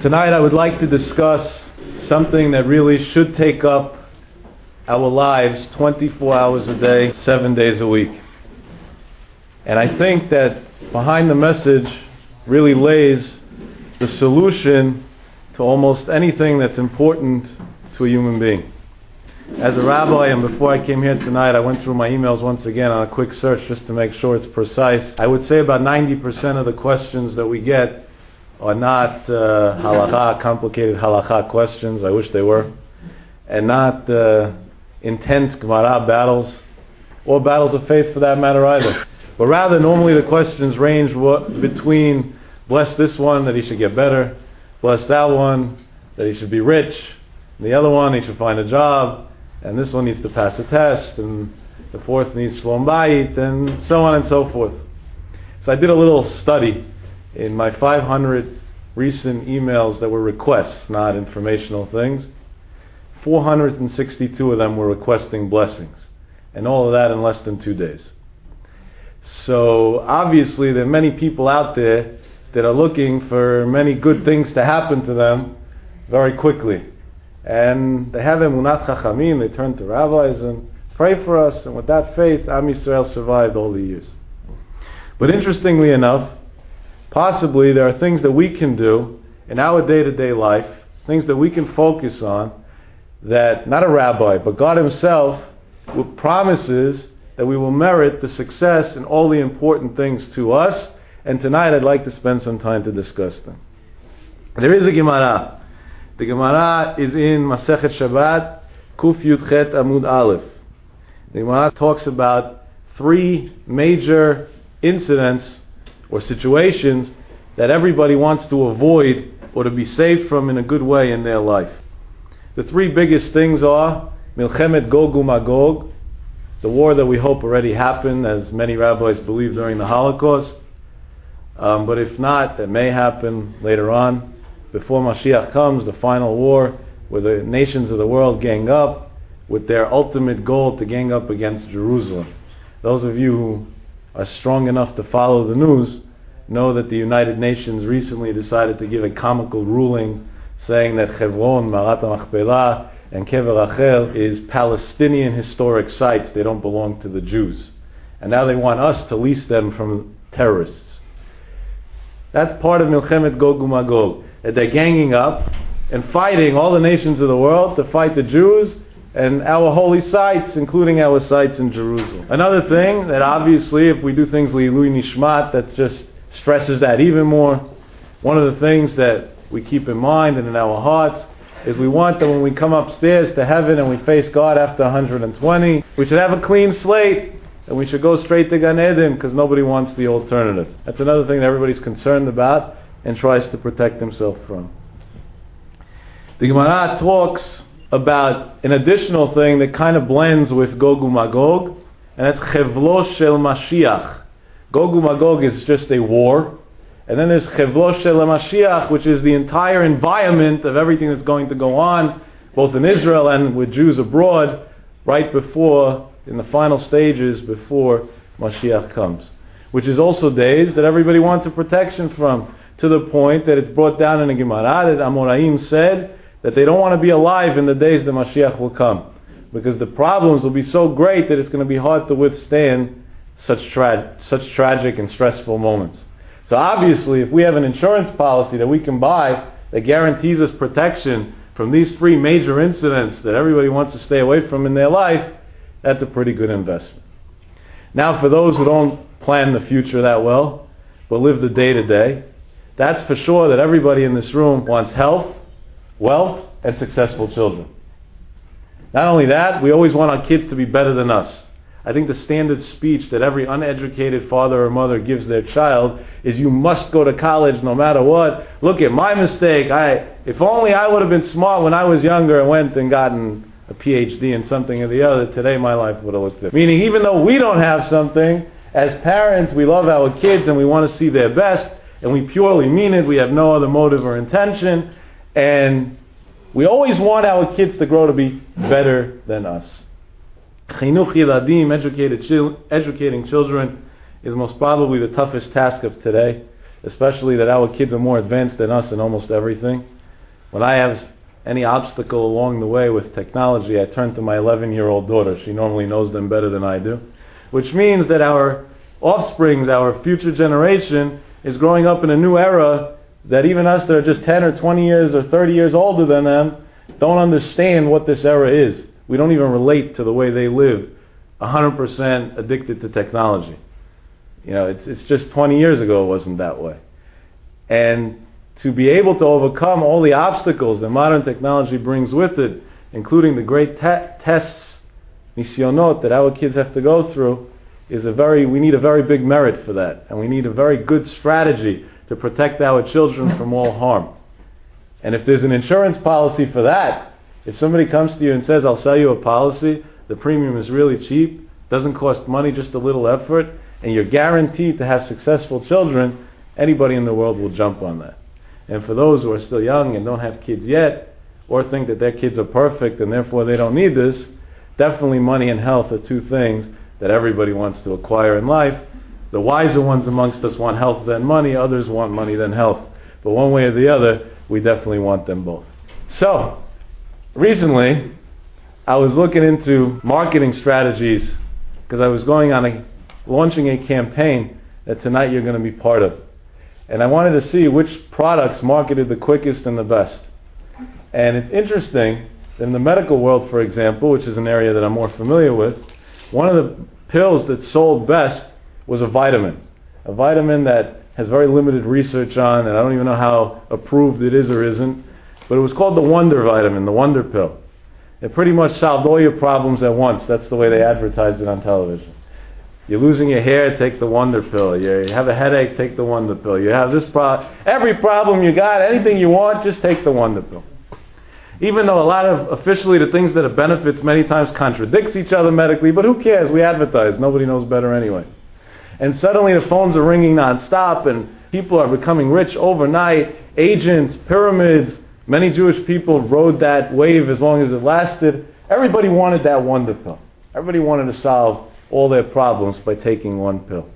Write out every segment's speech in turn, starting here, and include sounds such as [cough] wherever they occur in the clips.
Tonight I would like to discuss something that really should take up our lives 24 hours a day, 7 days a week. And I think that behind the message really lays the solution to almost anything that's important to a human being. As a rabbi, and before I came here tonight, I went through my emails once again on a quick search just to make sure it's precise. I would say about 90% of the questions that we get are not uh, halacha, [laughs] complicated halacha questions. I wish they were. And not uh, intense Gemara battles, or battles of faith for that matter either. But rather, normally the questions range what, between bless this one that he should get better, bless that one that he should be rich, and the other one he should find a job, and this one needs to pass a test, and the fourth needs shlom bayit, and so on and so forth. So I did a little study in my 500 recent emails that were requests, not informational things. 462 of them were requesting blessings, and all of that in less than two days. So obviously, there are many people out there that are looking for many good things to happen to them very quickly. And they have emunat chachamim, they turn to rabbis and pray for us, and with that faith, Am Yisrael survived all the years. But interestingly enough, possibly there are things that we can do in our day-to-day life, things that we can focus on, that not a rabbi, but God Himself promises that we will merit the success in all the important things to us. And tonight I'd like to spend some time to discuss them. There is a Gemara the Gemara is in Masechet Shabbat, Kuf Yud Chet Amud Aleph. The Gemara talks about three major incidents or situations that everybody wants to avoid or to be safe from in a good way in their life. The three biggest things are Milchemet Gog Magog, the war that we hope already happened, as many rabbis believe during the Holocaust. Um, but if not, that may happen later on before Mashiach comes, the final war, where the nations of the world gang up with their ultimate goal to gang up against Jerusalem. Those of you who are strong enough to follow the news know that the United Nations recently decided to give a comical ruling saying that Hebron, Me'arat Machpelah, and Kever Rachel is Palestinian historic sites. They don't belong to the Jews. And now they want us to lease them from terrorists. That's part of Milchemet Gog Magog that they're ganging up and fighting all the nations of the world to fight the Jews and our holy sites, including our sites in Jerusalem. Another thing that obviously, if we do things l'ilui nishmat, that just stresses that even more. One of the things that we keep in mind and in our hearts is we want that when we come upstairs to heaven and we face God after 120, we should have a clean slate and we should go straight to Gan Eden because nobody wants the alternative. That's another thing that everybody's concerned about and tries to protect himself from. The Gemara talks about an additional thing that kind of blends with Gog Magog, and that's Chevlo Shel Mashiach. Gog Magog is just a war, and then there's Chevlo Shel Mashiach, which is the entire environment of everything that's going to go on, both in Israel and with Jews abroad, right before, in the final stages before Mashiach comes. Which is also days that everybody wants a protection from to the point that it's brought down in the Gemara that Amoraim said that they don't want to be alive in the days that Mashiach will come. Because the problems will be so great that it's going to be hard to withstand such, tra- such tragic and stressful moments. So obviously, if we have an insurance policy that we can buy that guarantees us protection from these three major incidents that everybody wants to stay away from in their life, that's a pretty good investment. Now, for those who don't plan the future that well, but live the day to day, that's for sure that everybody in this room wants health, wealth, and successful children. Not only that, we always want our kids to be better than us. I think the standard speech that every uneducated father or mother gives their child is you must go to college no matter what. Look at my mistake. I, if only I would have been smart when I was younger and went and gotten a PhD in something or the other, today my life would have looked different. Meaning even though we don't have something, as parents we love our kids and we want to see their best, and we purely mean it. We have no other motive or intention. And we always want our kids to grow to be better than us. Chinuch yiladim, educating children, is most probably the toughest task of today. especially that our kids are more advanced than us in almost everything. When I have any obstacle along the way with technology, I turn to my 11 year old daughter. She normally knows them better than I do. Which means that our offsprings, our future generation, is growing up in a new era that even us that are just 10 or 20 years or 30 years older than them don't understand what this era is. We don't even relate to the way they live, 100% addicted to technology. You know, it's, it's just 20 years ago it wasn't that way. And to be able to overcome all the obstacles that modern technology brings with it, including the great te- tests, nisyonot, that our kids have to go through, is a very, we need a very big merit for that. And we need a very good strategy to protect our children from all harm. And if there's an insurance policy for that, if somebody comes to you and says, I'll sell you a policy, the premium is really cheap, doesn't cost money, just a little effort, and you're guaranteed to have successful children, anybody in the world will jump on that. And for those who are still young and don't have kids yet, or think that their kids are perfect and therefore they don't need this, definitely money and health are two things that everybody wants to acquire in life. The wiser ones amongst us want health than money, others want money than health. But one way or the other, we definitely want them both. So, recently, I was looking into marketing strategies because I was going on a launching a campaign that tonight you're going to be part of. And I wanted to see which products marketed the quickest and the best. And it's interesting, in the medical world, for example, which is an area that I'm more familiar with, one of the pills that sold best was a vitamin. A vitamin that has very limited research on, and I don't even know how approved it is or isn't, but it was called the Wonder Vitamin, the Wonder Pill. It pretty much solved all your problems at once. That's the way they advertised it on television. You're losing your hair, take the Wonder Pill. You have a headache, take the Wonder Pill. You have this problem, every problem you got, anything you want, just take the Wonder Pill. Even though a lot of officially the things that it benefits many times contradicts each other medically, but who cares? We advertise. Nobody knows better anyway. And suddenly the phones are ringing nonstop and people are becoming rich overnight. Agents, pyramids, many Jewish people rode that wave as long as it lasted. Everybody wanted that wonder pill. Everybody wanted to solve all their problems by taking one pill.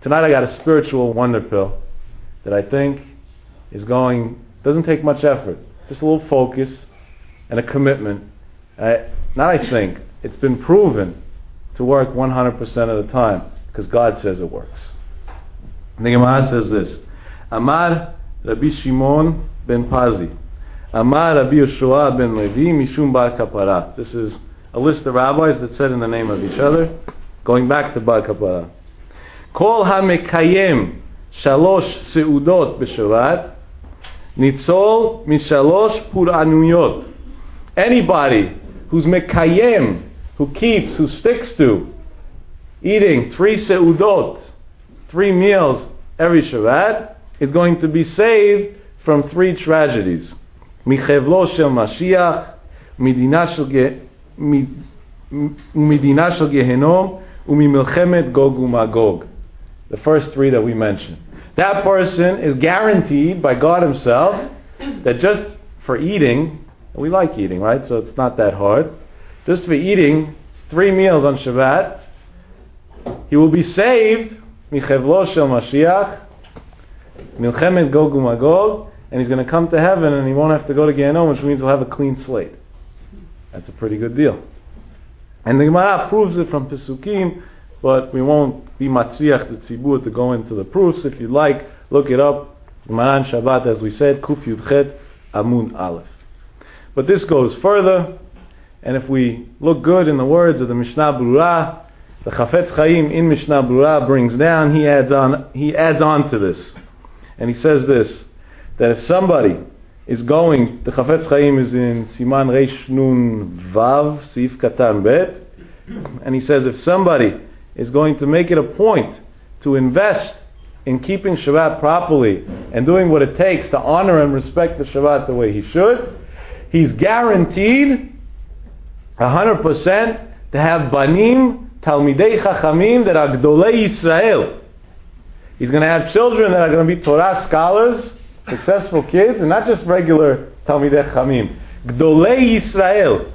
Tonight I got a spiritual wonder pill that I think is going, doesn't take much effort. Just a little focus and a commitment. I, not I think, it's been proven to work 100% of the time because God says it works. The Gemara says this Amar Rabbi Shimon ben Pazi. Amar Rabbi Yeshua ben Levi Mishum Bar Kapara. This is a list of rabbis that said in the name of each other, going back to Bar Kapara. Kol HaMekayem Shalosh Seudot B'Shabbat Nitzol Mishalosh Puraniyot. Anybody who's Mekayem, who keeps, who sticks to eating three Seudot, three meals every Shabbat, is going to be saved from three tragedies. Midina Shel Umidina Shel Gehenom, Umimilchemet Gog Umagog. The first three that we mentioned. That person is guaranteed by God Himself that just for eating, we like eating, right? So it's not that hard. Just for eating three meals on Shabbat, he will be saved, Michevlo Shel Mashiach, Milchemet Gog and he's going to come to heaven and he won't have to go to Gehenom, which means he'll have a clean slate. That's a pretty good deal. And the Gemara proves it from Pesukim, but we won't be matzriach the tzibur to go into the proofs. If you'd like, look it up. Gemara Shabbat, as we said, Kuf Yudchet Amud Aleph. But this goes further, and if we look good in the words of the Mishnah Brura, the Chafetz Chaim in Mishnah Brura brings down, he adds on, he adds on to this. And he says this, that if somebody is going, the Chafetz Chaim is in Siman Reish Nun Vav, Sif Katan Bet, and he says if somebody is going to make it a point to invest in keeping Shabbat properly and doing what it takes to honor and respect the Shabbat the way he should, he's guaranteed 100% to have Banim, Talmidei Chachamim that are Gdolei Yisrael. He's going to have children that are going to be Torah scholars, successful kids, and not just regular Talmidei Chachamim. Gdolei Yisrael.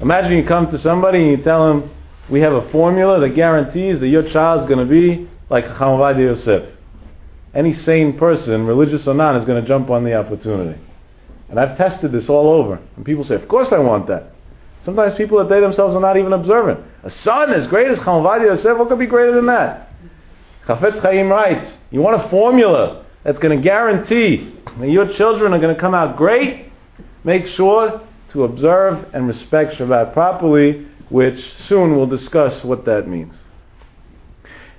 Imagine you come to somebody and you tell him, we have a formula that guarantees that your child is going to be like Chacham Ovadia Yosef. any sane person, religious or not, is going to jump on the opportunity. And I've tested this all over. And people say, of course I want that. Sometimes people that they themselves are not even observant. A son as great as Chalvadi Yosef, what could be greater than that? Chafetz Chaim writes, you want a formula that's going to guarantee that your children are going to come out great? Make sure to observe and respect Shabbat properly, which soon we'll discuss what that means.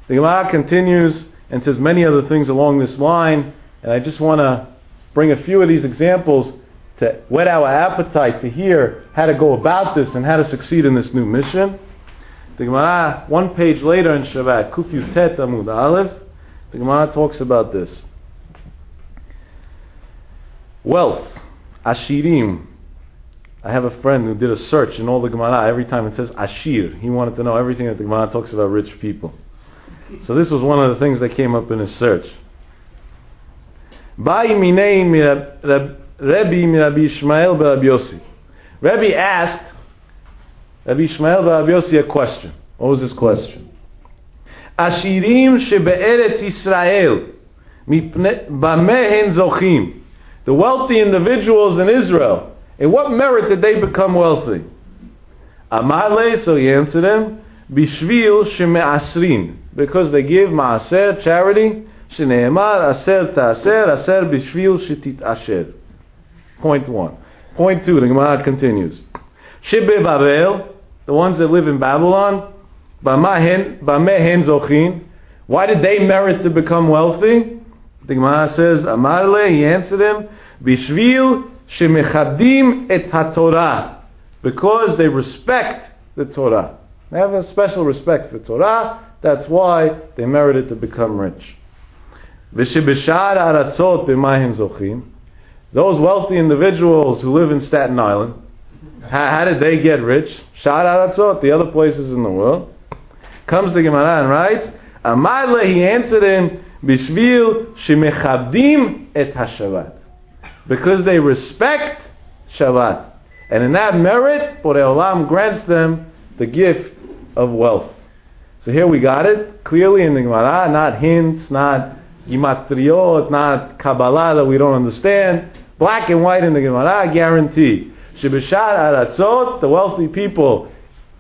The Gemara continues and says many other things along this line, and I just want to bring a few of these examples to whet our appetite to hear how to go about this and how to succeed in this new mission. The Gemara, one page later in Shabbat, Kuf Yutet Amud Aleph, the Gemara talks about this. Wealth, Ashirim. I have a friend who did a search in all the Gemara. Every time it says Ashir, he wanted to know everything that the Gemara talks about rich people. So this was one of the things that came up in his search. Rebbe Rabbi Ishmael Rabbi Yossi. Rebbe asked Rabbi Ishmael Rabbi Yossi a question. What was his question? Ashirim shebe'eretz Yisrael b'mehen zochim. The wealthy individuals in Israel, in what merit did they become wealthy? Amale, so he answered him, bishvil sheme'asrin, because they give maaser, charity, shene'emar aser ta'aser, aser bishvil shetit asher. Point one. Point two, the Gemara continues. Shibbe Babel, the ones that live in Babylon, Bamehen Zochin, why did they merit to become wealthy? The Gemara says, Amarle, he answered him, Bishvil shemechadim et haTorah, because they respect the Torah. They have a special respect for Torah, that's why they merited to become rich. V'shebeshar aratzot b'mayim zochim, those wealthy individuals who live in Staten Island, how, how did they get rich? Shad Aratzot, the other places in the world. Comes the Gemara and writes, Amarle, he answered him, Bishvil shemechabdim et hashavat. Because they respect Shabbat. And in that merit, Borei Olam grants them the gift of wealth. So here we got it, clearly in the Gemara, not hints, not gimatriot, not Kabbalah that we don't understand black and white in the Gemara, guarantee. Shibishat Aratzot, the wealthy people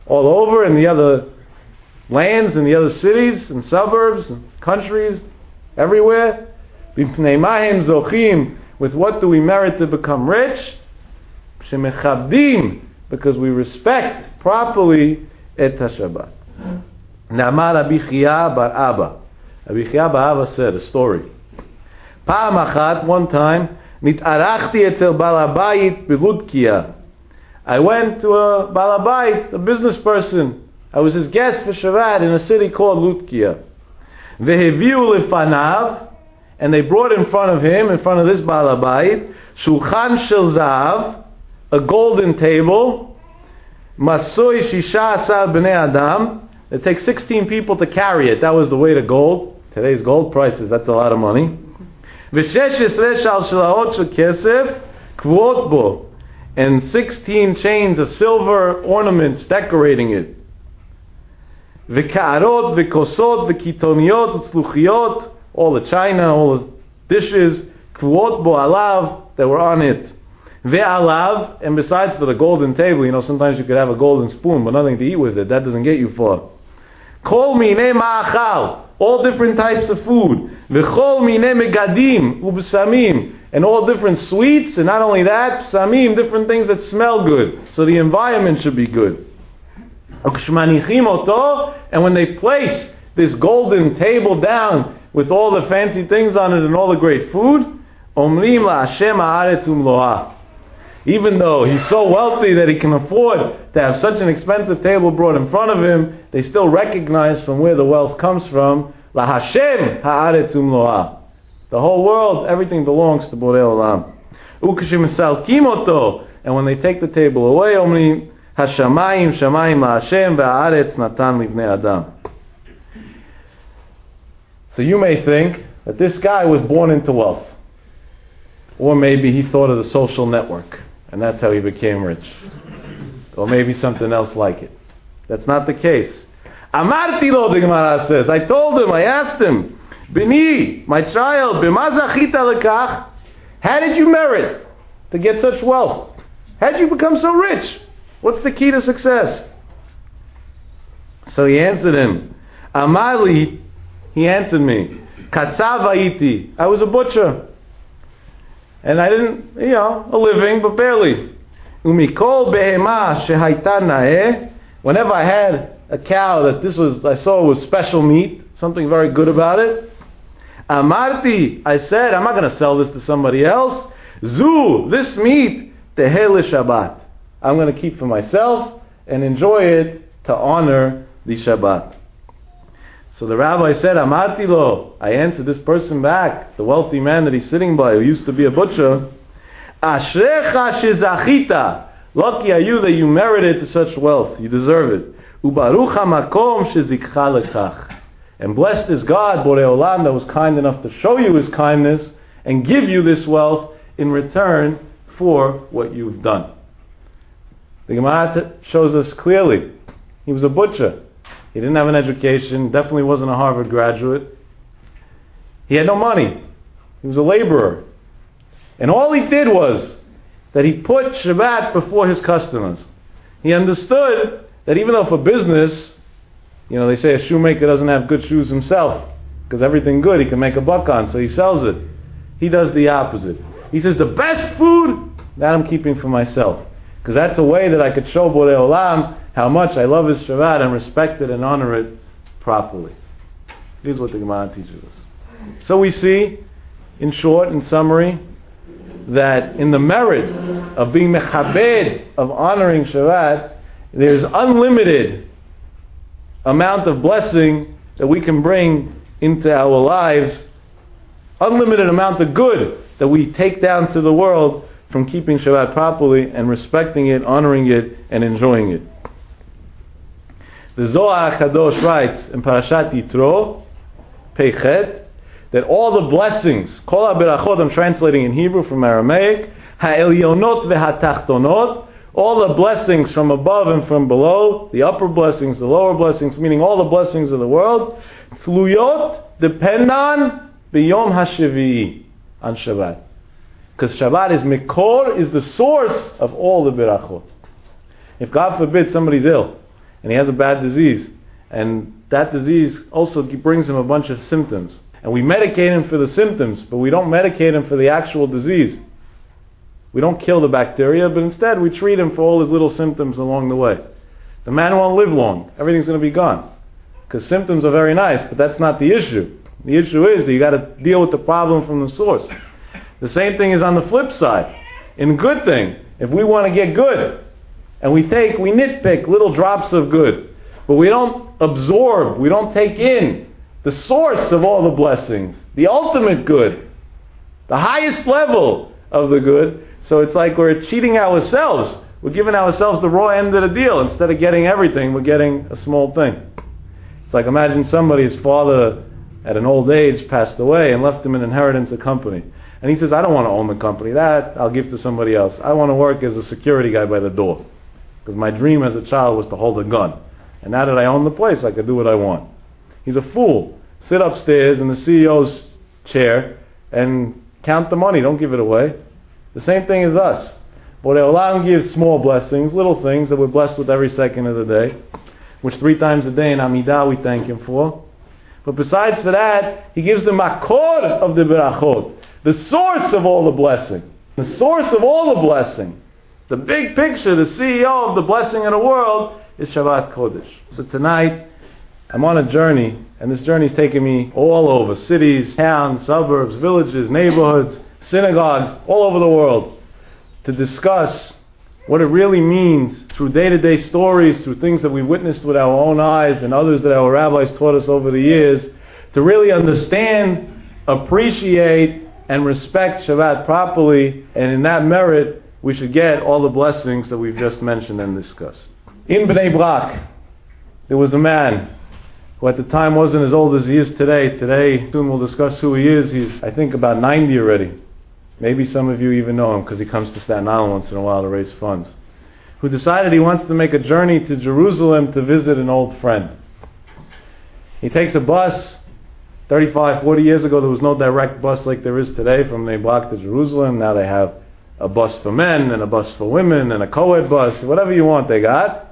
all over in the other lands, in the other cities and suburbs and countries, everywhere. B'pnei zochim, with what do we merit to become rich? Shemechabdim, because we respect properly et HaShabbat. Namar Rabbi Chia bar Abba. Rabbi Chia bar Abba said a story. Pa'amachat, one time, נתארחתי etzel balabayit הבית I went to a balabayit, a business person. I was his guest for Shabbat in a city called Lutkia. והביאו לפניו, and they brought in front of him, in front of this balabayit, הבית, שולחן a golden table, masoi shisha עשר bnei adam. It takes 16 people to carry it. That was the weight of gold. Today's gold prices, that's a lot of money. And 16 chains of silver ornaments decorating it. V'ka'arot, v'kosot, v'kitoniot, v'sluchiot, all the china, all the dishes, kvuot bo alav, that were on it. Ve'alav, and besides for the golden table, you know, sometimes you could have a golden spoon, but nothing to eat with it. That doesn't get you far. כל מיני מאכל, all different types of food. V'chol mine megadim ubsamim, and all different sweets, and not only that, samim, different things that smell good. So the environment should be good. And when they place this golden table down with all the fancy things on it and all the great food, omrim la Hashem umloah. Even though he's so wealthy that he can afford to have such an expensive table brought in front of him, they still recognize from where the wealth comes from La Hashem haaretz umloa. The whole world, everything belongs to Borei Olam. Ukashim salkim oto. And when they take the table away, only Hashamayim shamayim Hashem ve'aretz natan livnei adam. So you may think that this guy was born into wealth. Or maybe he thought of the social network, and that's how he became rich. Or maybe something else like it. That's not the case. Amarti lo, the Gemara says. I told him, I asked him, Bini, my child, b'ma zachita lekach? How did you merit to get such wealth? How did you become so rich? What's the key to success? So he answered him, Amali, he answered me, Katsav I was a butcher. And I didn't, you know, a living, but barely. Umikol. Whenever I had a cow that this was, I saw was special meat, something very good about it. Amarti, I said, I'm not going to sell this to somebody else. Zu, this meat, tehele Shabbat. I'm going to keep for myself and enjoy it to honor the Shabbat. So the rabbi said, Amarti lo. I answered this person back, the wealthy man that he's sitting by, who used to be a butcher. Ashrecha shezachita. Lucky are you that you merited such wealth. You deserve it. Ubaruch hamakom shezikcha lekach. And blessed is God, Borei Olam, that was kind enough to show you His kindness and give you this wealth in return for what you've done. The Gemara shows us clearly. He was a butcher. He didn't have an education, definitely wasn't a Harvard graduate. He had no money. He was a laborer. And all he did was that he put Shabbat before his customers. He understood that even though for business, you know, they say a shoemaker doesn't have good shoes himself, because everything good he can make a buck on, so he sells it. He does the opposite. He says, the best food, that I'm keeping for myself. Because that's a way that I could show Borei Olam how much I love his Shabbat and respect it and honor it properly. This is what the Gemara teaches us. So we see, in short, in summary, that in the merit of being mechabed, of honoring Shabbat, there's unlimited amount of blessing that we can bring into our lives, unlimited amount of good that we take down to the world from keeping Shabbat properly and respecting it, honoring it, and enjoying it. The Zohar Kadosh writes in Parashat Yitro, Peichet, that all the blessings, Kol HaBerachot, I'm translating in Hebrew from Aramaic, Ha'elyonot ve'hatachtonot, all the blessings from above and from below, the upper blessings, the lower blessings, meaning all the blessings of the world, Tluyot depend on B'yom HaShevi'i, on Shabbat. Because Shabbat is Mikor, is the source of all the Berachot. If God forbid somebody's ill, and he has a bad disease, and that disease also brings him a bunch of symptoms, and we medicate him for the symptoms, but we don't medicate him for the actual disease. We don't kill the bacteria, but instead we treat him for all his little symptoms along the way. The man won't live long. Everything's going to be gone. Because symptoms are very nice, but that's not the issue. The issue is that you got to deal with the problem from the source. The same thing is on the flip side. In good thing, if we want to get good, and we take, we nitpick little drops of good, but we don't absorb, we don't take in the source of all the blessings, the ultimate good, the highest level of the good, so it's like we're cheating ourselves. We're giving ourselves the raw end of the deal. Instead of getting everything, we're getting a small thing. It's like imagine somebody's father at an old age passed away and left him an inheritance, a company. And he says, I don't want to own the company. That I'll give to somebody else. I want to work as a security guy by the door. Because my dream as a child was to hold a gun. And now that I own the place, I can do what I want. He's a fool. Sit upstairs in the CEO's chair and count the money. Don't give it away. The same thing as us. Borei Olam gives small blessings, little things that we're blessed with every second of the day, which three times a day in Amidah we thank Him for. But besides for that, He gives the makor of the berachot, the source of all the blessing, the source of all the blessing. The big picture, the CEO of the blessing in the world is Shabbat Kodesh. So tonight, I'm on a journey, and this journey is taking me all over cities, towns, suburbs, villages, neighborhoods synagogues all over the world to discuss what it really means through day to day stories, through things that we witnessed with our own eyes and others that our rabbis taught us over the years, to really understand, appreciate, and respect Shabbat properly, and in that merit, we should get all the blessings that we've just mentioned and discussed. In Bnei Brak, there was a man who at the time wasn't as old as he is today. Today, soon we'll discuss who he is. He's, I think, about 90 already maybe some of you even know him because he comes to Staten Island once in a while to raise funds, who decided he wants to make a journey to Jerusalem to visit an old friend. He takes a bus 35, 40 years ago, there was no direct bus like there is today from block to Jerusalem. Now they have a bus for men and a bus for women and a co-ed bus, whatever you want they got.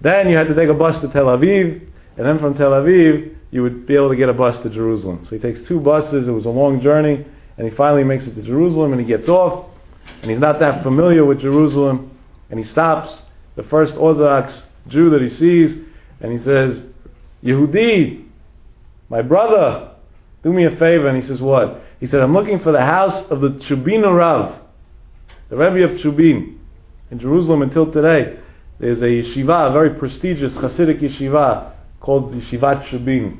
Then you had to take a bus to Tel Aviv, and then from Tel Aviv, you would be able to get a bus to Jerusalem. So he takes two buses, it was a long journey, and he finally makes it to Jerusalem, and he gets off, and he's not that familiar with Jerusalem, and he stops, the first Orthodox Jew that he sees, and he says, Yehudi, my brother, do me a favor. And he says, what? He said, I'm looking for the house of the Tchebin Rav, the Rebbe of Tchebin, in Jerusalem until today. There's a yeshiva, a very prestigious Hasidic yeshiva called Yeshivat Tchebin.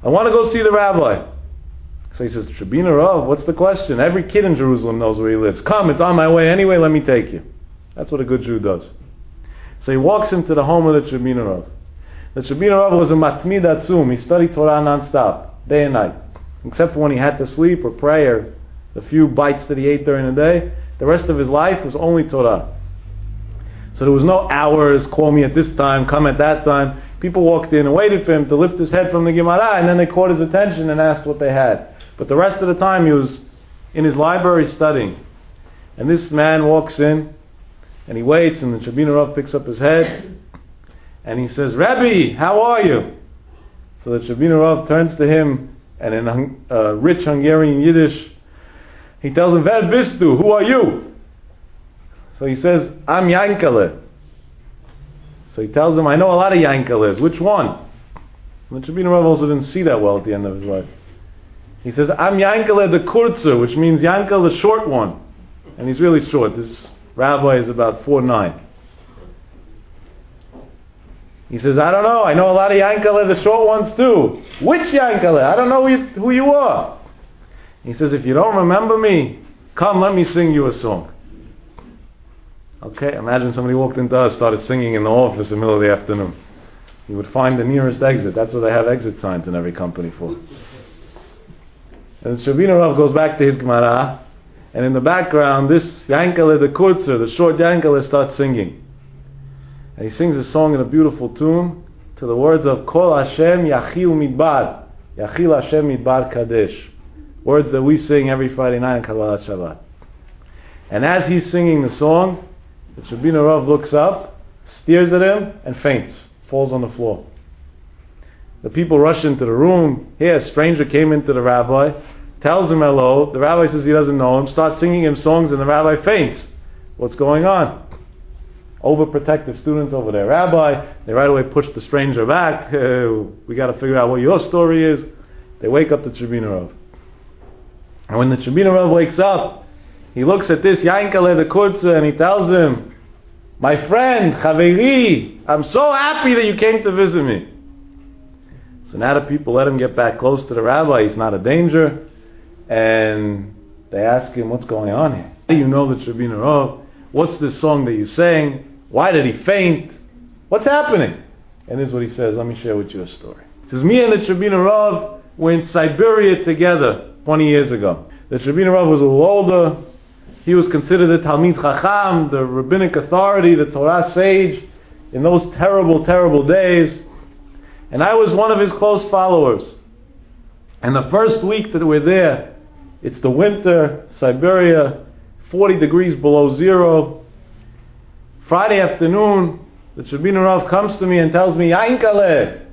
I want to go see the rabbi. So he says, Tchebin Rav, what's the question? Every kid in Jerusalem knows where he lives. Come, it's on my way anyway, let me take you. That's what a good Jew does. So he walks into the home of the Tchebin Rav. The Tchebiner Rav was a matmid atzum. He studied Torah non-stop, day and night. Except for when he had to sleep or pray or the few bites that he ate during the day. The rest of his life was only Torah. So there was no hours, call me at this time, come at that time. People walked in and waited for him to lift his head from the Gemara, and then they caught his attention and asked what they had. But the rest of the time he was in his library studying. And this man walks in, and he waits, and the Tchebiner Rav picks up his head, and he says, Rabbi, how are you? So the Tchebiner Rav turns to him, and in uh, rich Hungarian Yiddish, he tells him, Wer bist du? Who are you? So he says, I'm Yankele. So he tells him, I know a lot of Yankeles. Which one? The Tchebiner Rav also didn't see that well at the end of his life. He says, I'm Yankele the Kurzer, which means Yankel the short one. And he's really short. This rabbi is about four nine. He says, I don't know. I know a lot of Yankele, the short ones too. Which Yankele? I don't know who you, who you are. He says, if you don't remember me, come, let me sing you a song. Okay, imagine somebody walked into us, started singing in the office in the middle of the afternoon. You would find the nearest exit. That's what they have exit signs in every company for. And Tchebiner Rav goes back to his Gemara, and in the background, this Yankele, the Kurzer, the short Yankele, starts singing. And he sings a song in a beautiful tune to the words of Kol Hashem Yachil Midbar. Yachil Hashem Midbar Kadesh. Words that we sing every Friday night in Kabbalat Shabbat. And as he's singing the song, the Tchebiner Rav looks up, stares at him, and faints, falls on the floor. The people rush into the room. Here, a stranger came into the rabbi, tells him hello. The rabbi says he doesn't know him, starts singing him songs, and the rabbi faints. What's going on? overprotective students over there. Rabbi, they right away push the stranger back. [laughs] We got to figure out what your story is. They wake up the Tchebiner Rav. And when the Tchebiner Rav wakes up, he looks at this Yankele the Kurzer and he tells him, My friend, Chaveri, I'm so happy that you came to visit me. So now the people let him get back close to the rabbi. He's not a danger. And they ask him, What's going on here? You know the Tchebiner Rav. What's this song that you sang? Why did he faint? What's happening? And this is what he says. Let me share with you a story. He says, me and the Tchebiner Rav were in Siberia together 20 years ago. The Tchebiner Rav was a little older. He was considered the Talmid Chacham, the rabbinic authority, the Torah sage in those terrible, terrible days. And I was one of his close followers. And the first week that we're there, it's the winter, Siberia, 40 degrees below zero. Friday afternoon, the Tchebiner Rav comes to me and tells me, Yankale,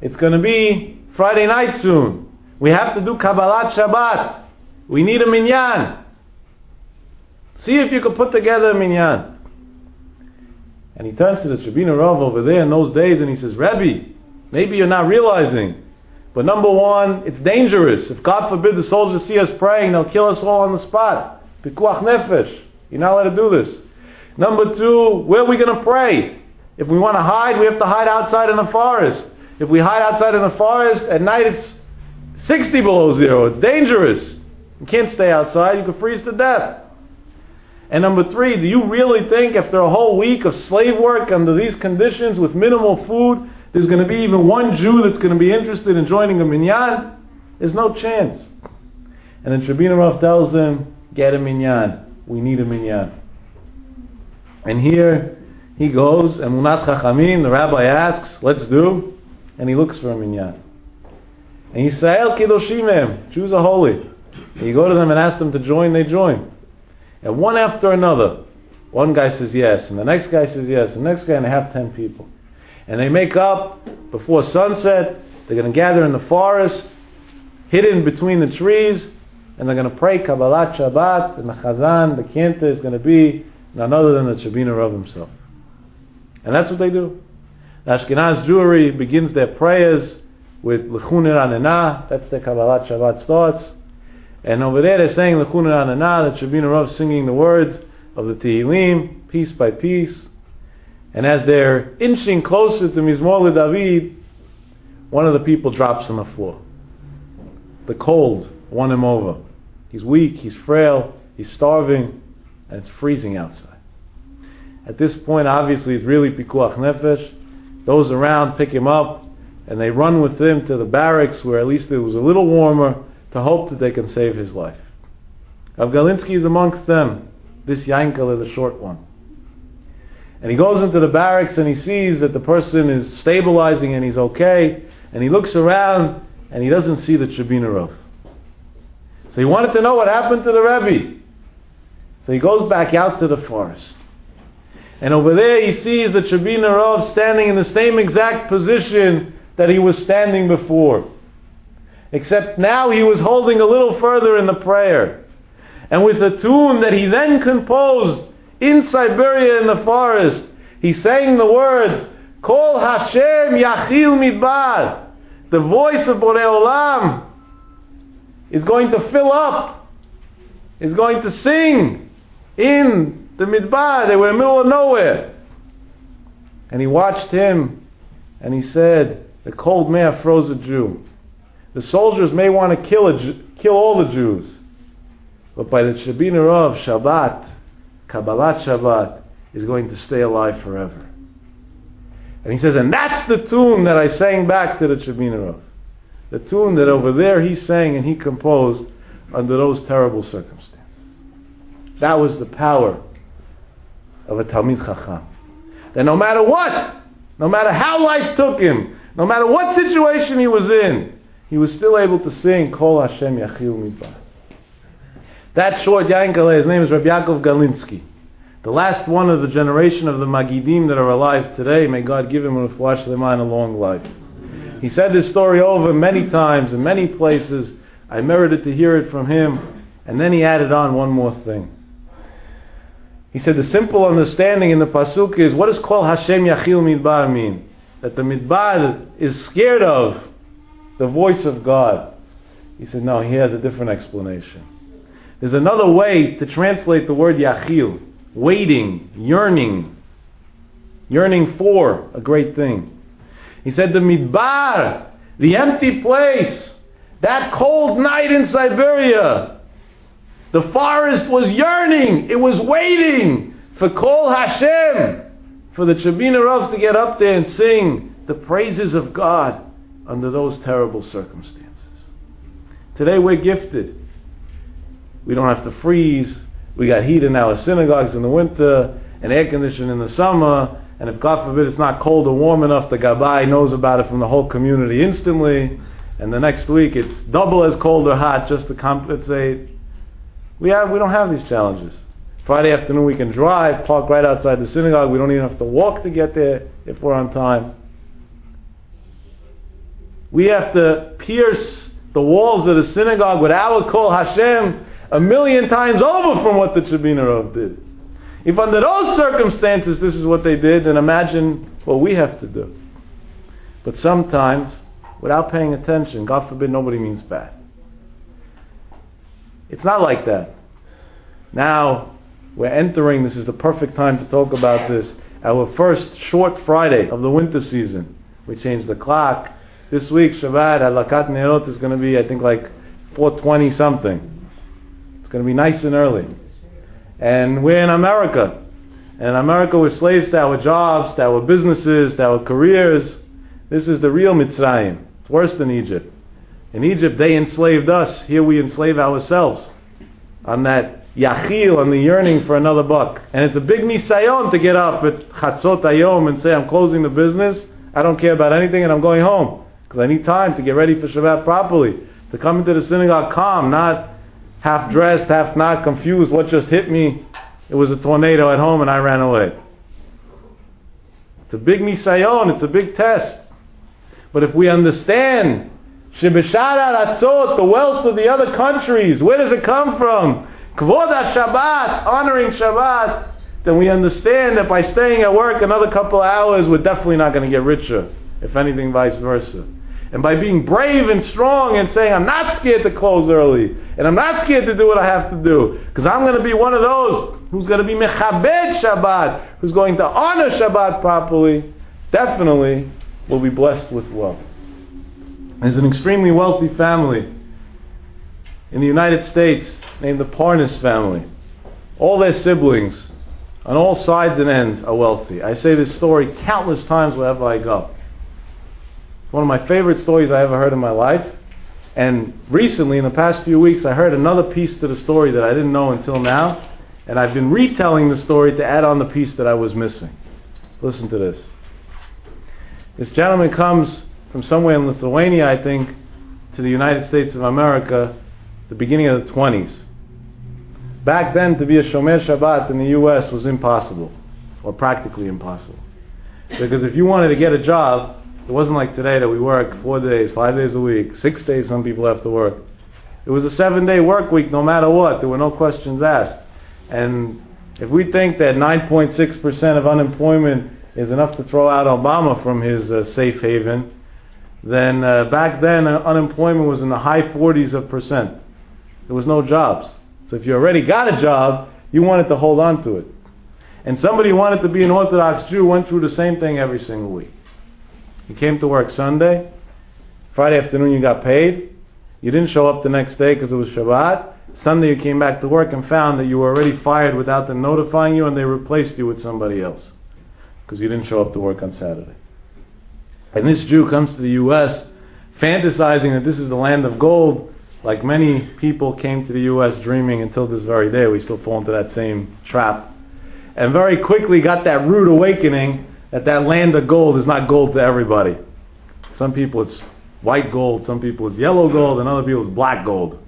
it's going to be Friday night soon. We have to do Kabbalat Shabbat. We need a minyan. See if you could put together a minyan. And he turns to the Tchebiner Rav over there in those days and he says, Rebbe, maybe you're not realizing, but number one, it's dangerous. If God forbid the soldiers see us praying, they'll kill us all on the spot. Pikuach nefesh. You're not allowed to do this. Number two, where are we going to pray? If we want to hide, we have to hide outside in the forest. If we hide outside in the forest, at night it's 60 below zero. It's dangerous. You can't stay outside. You could freeze to death. And number three, do you really think after a whole week of slave work under these conditions with minimal food, there's going to be even one Jew that's going to be interested in joining a minyan? There's no chance. And then Tchebiner Rav tells him, get a minyan. We need a minyan. And here he goes, and Munat Chachamim, the rabbi asks, let's do, and he looks for a minyan. And Yisrael Kiddoshimim, Jews are holy. And you go to them and ask them to join, they join. And one after another, one guy says yes, and the next guy says yes, and the next guy, and they have ten people. And they make up before sunset, they're going to gather in the forest, hidden between the trees, and they're going to pray Kabbalah Shabbat, and the Chazan, the Kenta, is going to be none other than the Shabina of himself. And that's what they do. The Ashkenaz Jewry begins their prayers with Lechu Neranena, that's the Kabbalat Shabbat starts. And over there they're saying Lechu Neranena, the Tchebiner Rav singing the words of the Tehillim, piece by piece. And as they're inching closer to Mizmor David, one of the people drops on the floor. The cold won him over. He's weak, he's frail, he's starving, and it's freezing outside. At this point, obviously, it's really pikuach nefesh. Those around pick him up, and they run with him to the barracks where at least it was a little warmer to hope that they can save his life. Avgalinsky is amongst them. This Yankel is the short one. And he goes into the barracks and he sees that the person is stabilizing and he's okay. And he looks around and he doesn't see the Tchebiner Rav. So he wanted to know what happened to the Rebbe. So he goes back out to the forest. And over there he sees the Tchebiner Rav standing in the same exact position that he was standing before. Except now he was holding a little further in the prayer. And with the tune that he then composed in Siberia in the forest, he sang the words, Kol Hashem Yachil Midbar. The voice of Borei Olam is going to fill up, is going to sing in the Midbar. They were in the middle of nowhere. And he watched him and he said, The cold have froze a Jew. The soldiers may want to kill, a, kill all the Jews. But by the Shabina of Shabbat, Kabbalat Shabbat, is going to stay alive forever. And he says, and that's the tune that I sang back to the Shabina of. The tune that over there he sang and he composed under those terrible circumstances. That was the power of a Talmid Chacham. That no matter what, no matter how life took him, no matter what situation he was in, he was still able to sing Kol Hashem Yachil Midbar. That short Yankele, his name is Rabbi Yaakov Galinsky. The last one of the generation of the Magidim that are alive today, may God give him a flash of a long life. He said this story over many times in many places. I merited to hear it from him. And then he added on one more thing. He said the simple understanding in the Pasuk is what does Kol Hashem Yachil Midbar mean? That the Midbar is scared of the voice of God. He said, no, he has a different explanation. There's another way to translate the word Yachil waiting, yearning, yearning for a great thing. He said the midbar, the empty place, that cold night in Siberia, the forest was yearning, it was waiting for Kol Hashem, for the Tchebiner Rav to get up there and sing the praises of God under those terrible circumstances. Today we're gifted. We don't have to freeze. We got heat in our synagogues in the winter and air conditioning in the summer. And if God forbid it's not cold or warm enough, the Gabbai knows about it from the whole community instantly. And the next week it's double as cold or hot just to compensate. We have we don't have these challenges. Friday afternoon we can drive, park right outside the synagogue. We don't even have to walk to get there if we're on time. We have to pierce the walls of the synagogue with our Kol Hashem a million times over from what the Tchebiner Rav did. If under those circumstances this is what they did, then imagine what we have to do. But sometimes, without paying attention, God forbid nobody means bad. It's not like that. Now, we're entering, this is the perfect time to talk about this, our first short Friday of the winter season. We changed the clock. This week, Shabbat, Hadlakat Nerot is going to be, I think, like 420 something. It's going to be nice and early. And we're in America. And America, we're slaves to our jobs, to our businesses, to our careers. This is the real Mitzrayim. It's worse than Egypt. In Egypt, they enslaved us. Here we enslave ourselves on that yachil, and the yearning for another buck. And it's a big nisayon to get up at chatzot ayom and say, I'm closing the business. I don't care about anything and I'm going home. Because I need time to get ready for Shabbat properly. To come into the synagogue calm, not half dressed, half not, confused. What just hit me? It was a tornado at home and I ran away. It's a big nisayon, it's a big test. But if we understand the wealth of the other countries, where does it come from? Kvod Shabbat, honoring Shabbat, then we understand that by staying at work another couple of hours, we're definitely not going to get richer. If anything, vice versa. And by being brave and strong and saying, I'm not scared to close early, and I'm not scared to do what I have to do, because I'm going to be one of those who's going to be mechabed Shabbat, who's going to honor Shabbat properly, definitely will be blessed with wealth. There's an extremely wealthy family in the United States named the Parnas family. All their siblings, on all sides and ends, are wealthy. I say this story countless times wherever I go. It's one of my favorite stories I ever heard in my life. And recently, in the past few weeks, I heard another piece to the story that I didn't know until now. And I've been retelling the story to add on the piece that I was missing. Listen to this. This gentleman comes from somewhere in Lithuania, I think, to the United States of America, the beginning of the 20s. Back then, to be a Shomer Shabbat in the U.S. was impossible, or practically impossible. Because if you wanted to get a job, it wasn't like today that we work four days, five days a week, six days some people have to work. It was a seven day work week no matter what. There were no questions asked. And if we think that 9.6% of unemployment is enough to throw out Obama from his uh, safe haven, then uh, back then uh, unemployment was in the high 40s of percent. There was no jobs. So if you already got a job, you wanted to hold on to it. And somebody wanted to be an Orthodox Jew went through the same thing every single week. You came to work Sunday, Friday afternoon you got paid, you didn't show up the next day because it was Shabbat. Sunday you came back to work and found that you were already fired without them notifying you and they replaced you with somebody else because you didn't show up to work on Saturday. And this Jew comes to the U.S. fantasizing that this is the land of gold, like many people came to the U.S. dreaming until this very day. We still fall into that same trap. And very quickly got that rude awakening that that land of gold is not gold to everybody. Some people it's white gold, some people it's yellow gold, and other people it's black gold.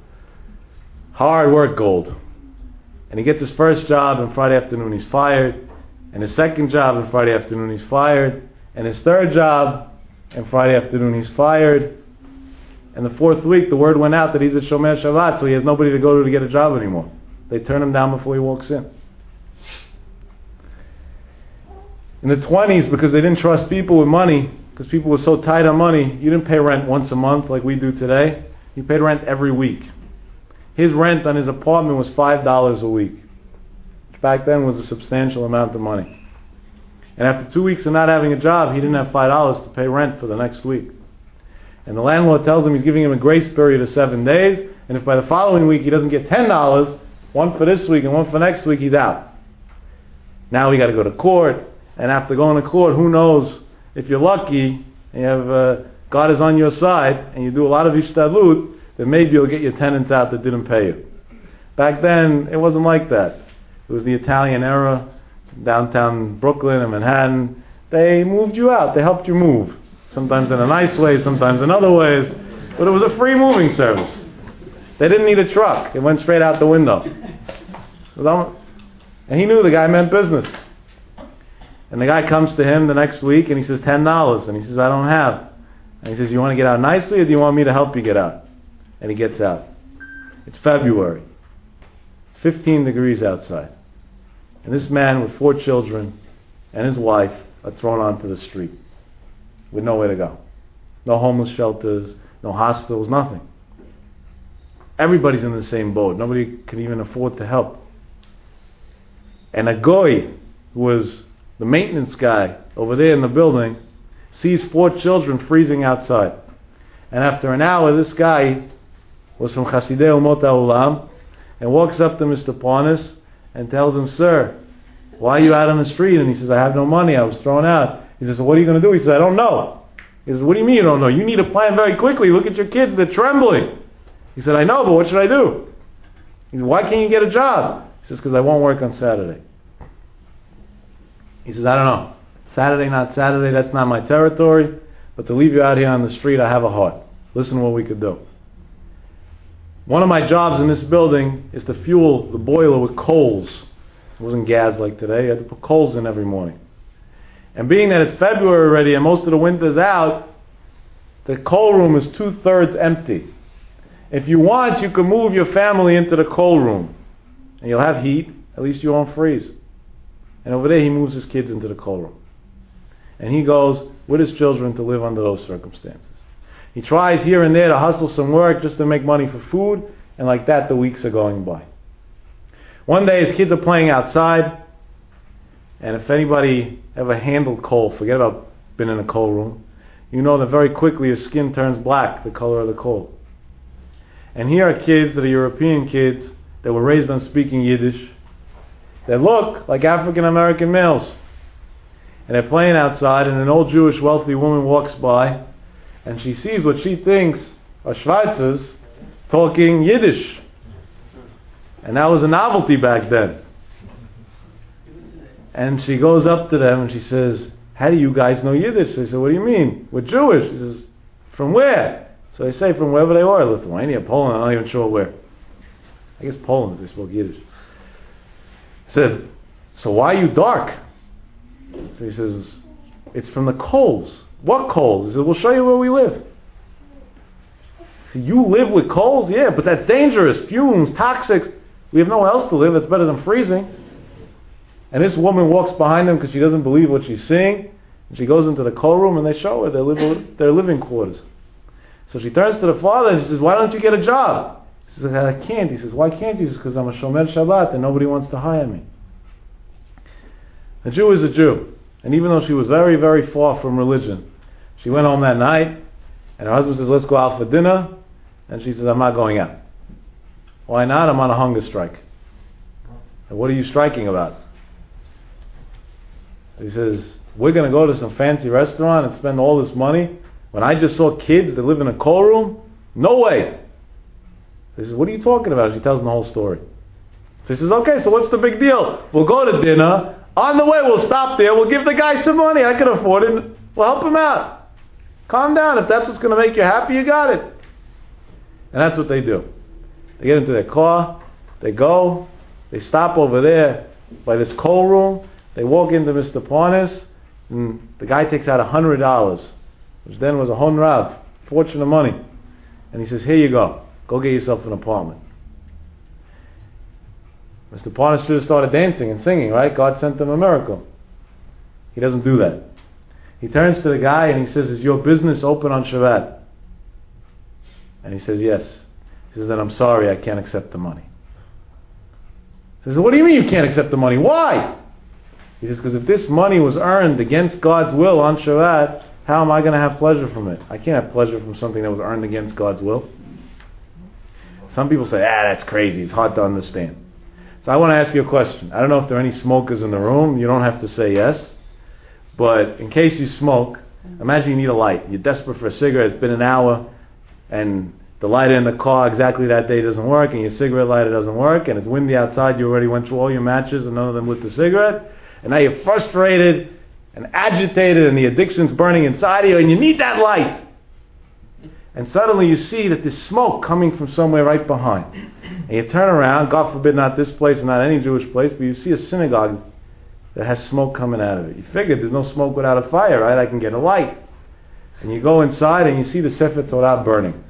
Hard work gold. And he gets his first job, and Friday afternoon he's fired and his second job, and Friday afternoon he's fired, and his third job, and Friday afternoon he's fired. And the fourth week, the word went out that he's a Shomer Shabbat, so he has nobody to go to to get a job anymore. They turn him down before he walks in. In the 20s, because they didn't trust people with money, because people were so tight on money, you didn't pay rent once a month like we do today. You paid rent every week. His rent on his apartment was $5 a week which back then was a substantial amount of money. And after two weeks of not having a job, he didn't have five dollars to pay rent for the next week. And the landlord tells him he's giving him a grace period of seven days, and if by the following week he doesn't get ten dollars, one for this week and one for next week, he's out. Now we got to go to court, and after going to court, who knows if you're lucky and you have uh, God is on your side, and you do a lot of ishtadlut, then maybe you'll get your tenants out that didn't pay you. Back then, it wasn't like that. It was the Italian era, downtown Brooklyn and Manhattan. They moved you out. They helped you move. Sometimes in a nice way, sometimes in other ways. But it was a free moving service. They didn't need a truck. It went straight out the window. And he knew the guy meant business. And the guy comes to him the next week and he says, $10. And he says, I don't have. And he says, You want to get out nicely or do you want me to help you get out? And he gets out. It's February. 15 degrees outside. And this man with four children and his wife are thrown onto the street with nowhere to go. No homeless shelters, no hostels, nothing. Everybody's in the same boat. Nobody can even afford to help. And a goy, who was the maintenance guy over there in the building, sees four children freezing outside. And after an hour, this guy was from Chasidei Umot Olam and walks up to Mr. Parnas and tells him, Sir, why are you out on the street? And he says, I have no money. I was thrown out. He says, What are you going to do? He says, I don't know. He says, What do you mean you don't know? You need to plan very quickly. Look at your kids. They're trembling. He said, I know, but what should I do? He said, Why can't you get a job? He says, Because I won't work on Saturday. He says, I don't know. Saturday, not Saturday, that's not my territory. but to leave you out here on the street, I have a heart. Listen to what we could do. One of my jobs in this building is to fuel the boiler with coals. It wasn't gas like today. I had to put coals in every morning. And being that it's February already and most of the winter's out, the coal room is two thirds empty. If you want, you can move your family into the coal room. And you'll have heat. At least you won't freeze. And over there, he moves his kids into the coal room. And he goes with his children to live under those circumstances. He tries here and there to hustle some work just to make money for food, and like that, the weeks are going by. One day, his kids are playing outside, and if anybody ever handled coal, forget about being in a coal room, you know that very quickly your skin turns black, the color of the coal. And here are kids that are European kids that were raised on speaking Yiddish that look like African American males. And they're playing outside, and an old Jewish wealthy woman walks by, and she sees what she thinks are Schweizers talking Yiddish. And that was a novelty back then. And she goes up to them and she says, How do you guys know Yiddish? They say, What do you mean? We're Jewish. She says, From where? So they say, From wherever they were, Lithuania, Poland, I'm not even sure where. I guess Poland, they spoke Yiddish. He said, So why are you dark? So he says, It's from the coals. What coals? He said, We'll show you where we live. You live with coals? Yeah, but that's dangerous. Fumes, toxics. We have nowhere else to live. It's better than freezing. And this woman walks behind them because she doesn't believe what she's seeing. And she goes into the coal room and they show her their, their living quarters. So she turns to the father and she says, Why don't you get a job? He says, I can't. He says, Why can't you? He says, Because I'm a Shomer Shabbat and nobody wants to hire me. A Jew is a Jew. And even though she was very, very far from religion, she went home that night and her husband says, Let's go out for dinner. And she says, I'm not going out. Why not? I'm on a hunger strike. And what are you striking about? He says, We're going to go to some fancy restaurant and spend all this money when I just saw kids that live in a coal room? No way. He says, What are you talking about? She tells him the whole story. So he says, Okay, so what's the big deal? We'll go to dinner. On the way, we'll stop there. We'll give the guy some money. I can afford it. We'll help him out. Calm down. If that's what's going to make you happy, you got it. And that's what they do. They get into their car, they go, they stop over there by this coal room, they walk into Mr. Parnas, and the guy takes out a hundred dollars, which then was a hundred, fortune of money. And he says, Here you go. Go get yourself an apartment. Mr. Parnas should have started dancing and singing, right? God sent them a miracle. He doesn't do that. He turns to the guy and he says, Is your business open on Shabbat? And he says, Yes. He says, Then I'm sorry, I can't accept the money. He says, What do you mean you can't accept the money? Why? He says, Because if this money was earned against God's will on Shabbat, how am I going to have pleasure from it? I can't have pleasure from something that was earned against God's will. Some people say, ah, that's crazy. It's hard to understand. So I want to ask you a question. I don't know if there are any smokers in the room. You don't have to say yes. But in case you smoke, imagine you need a light. You're desperate for a cigarette. It's been an hour, and the lighter in the car exactly that day doesn't work, and your cigarette lighter doesn't work, and it's windy outside. You already went through all your matches, and none of them lit the cigarette. And now you're frustrated and agitated, and the addiction's burning inside of you, and you need that light. And suddenly you see that there's smoke coming from somewhere right behind. And you turn around, God forbid not this place, and not any Jewish place, but you see a synagogue that has smoke coming out of it. You figured there's no smoke without a fire, right? I can get a light. And you go inside and you see the Sefer Torah burning.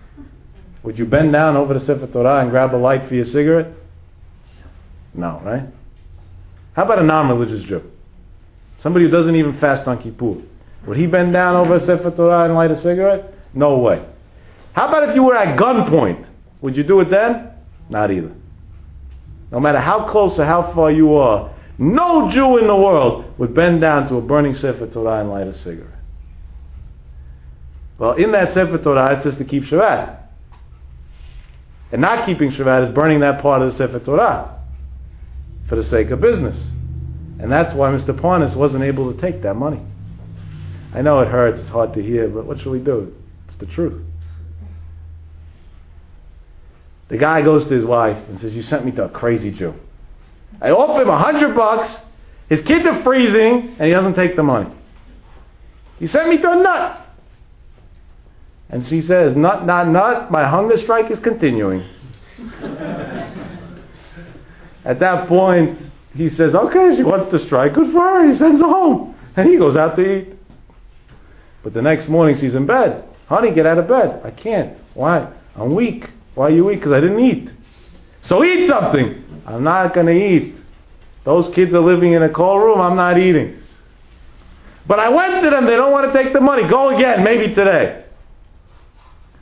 Would you bend down over the Sefer Torah and grab a light for your cigarette? No, right? How about a non-religious Jew? Somebody who doesn't even fast on Kippur. Would he bend down over a Sefer Torah and light a cigarette? No way. How about if you were at gunpoint? Would you do it then? Not either. No matter how close or how far you are, no Jew in the world would bend down to a burning Sefer Torah and light a cigarette. Well, in that Sefer Torah, it says to keep Shabbat. And not keeping Shabbat is burning that part of the Sefer Torah for the sake of business. And that's why Mr. Parnas wasn't able to take that money. I know it hurts, it's hard to hear, but what should we do? It's the truth. The guy goes to his wife and says, You sent me to a crazy Jew. I offer him a hundred bucks, his kids are freezing, and he doesn't take the money. You sent me to a nut. And she says, Nut, not, nut, my hunger strike is continuing. [laughs] At that point, he says, okay, she wants to strike, good for her. He sends her home. And he goes out to eat. But the next morning, she's in bed. Honey, get out of bed. I can't. Why? I'm weak. Why are you weak? Because I didn't eat. So eat something. I'm not going to eat. Those kids are living in a cold room. I'm not eating. But I went to them. They don't want to take the money. Go again, maybe today.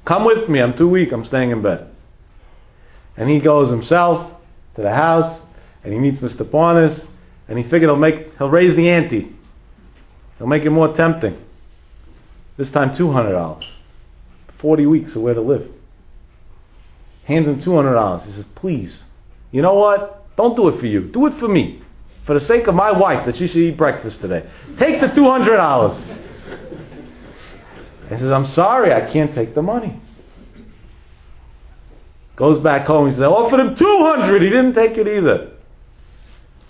Come with me. I'm too weak. I'm staying in bed. And he goes himself to the house and he meets Mr. Parnas and he figured he'll make he'll raise the ante. He'll make it more tempting. This time two hundred dollars. Forty weeks of where to live. Hands him two hundred dollars. He says, please, you know what? Don't do it for you. Do it for me. For the sake of my wife that she should eat breakfast today. Take the two hundred dollars. He says, I'm sorry, I can't take the money. Goes back home. He says, I offered him 200. He didn't take it either.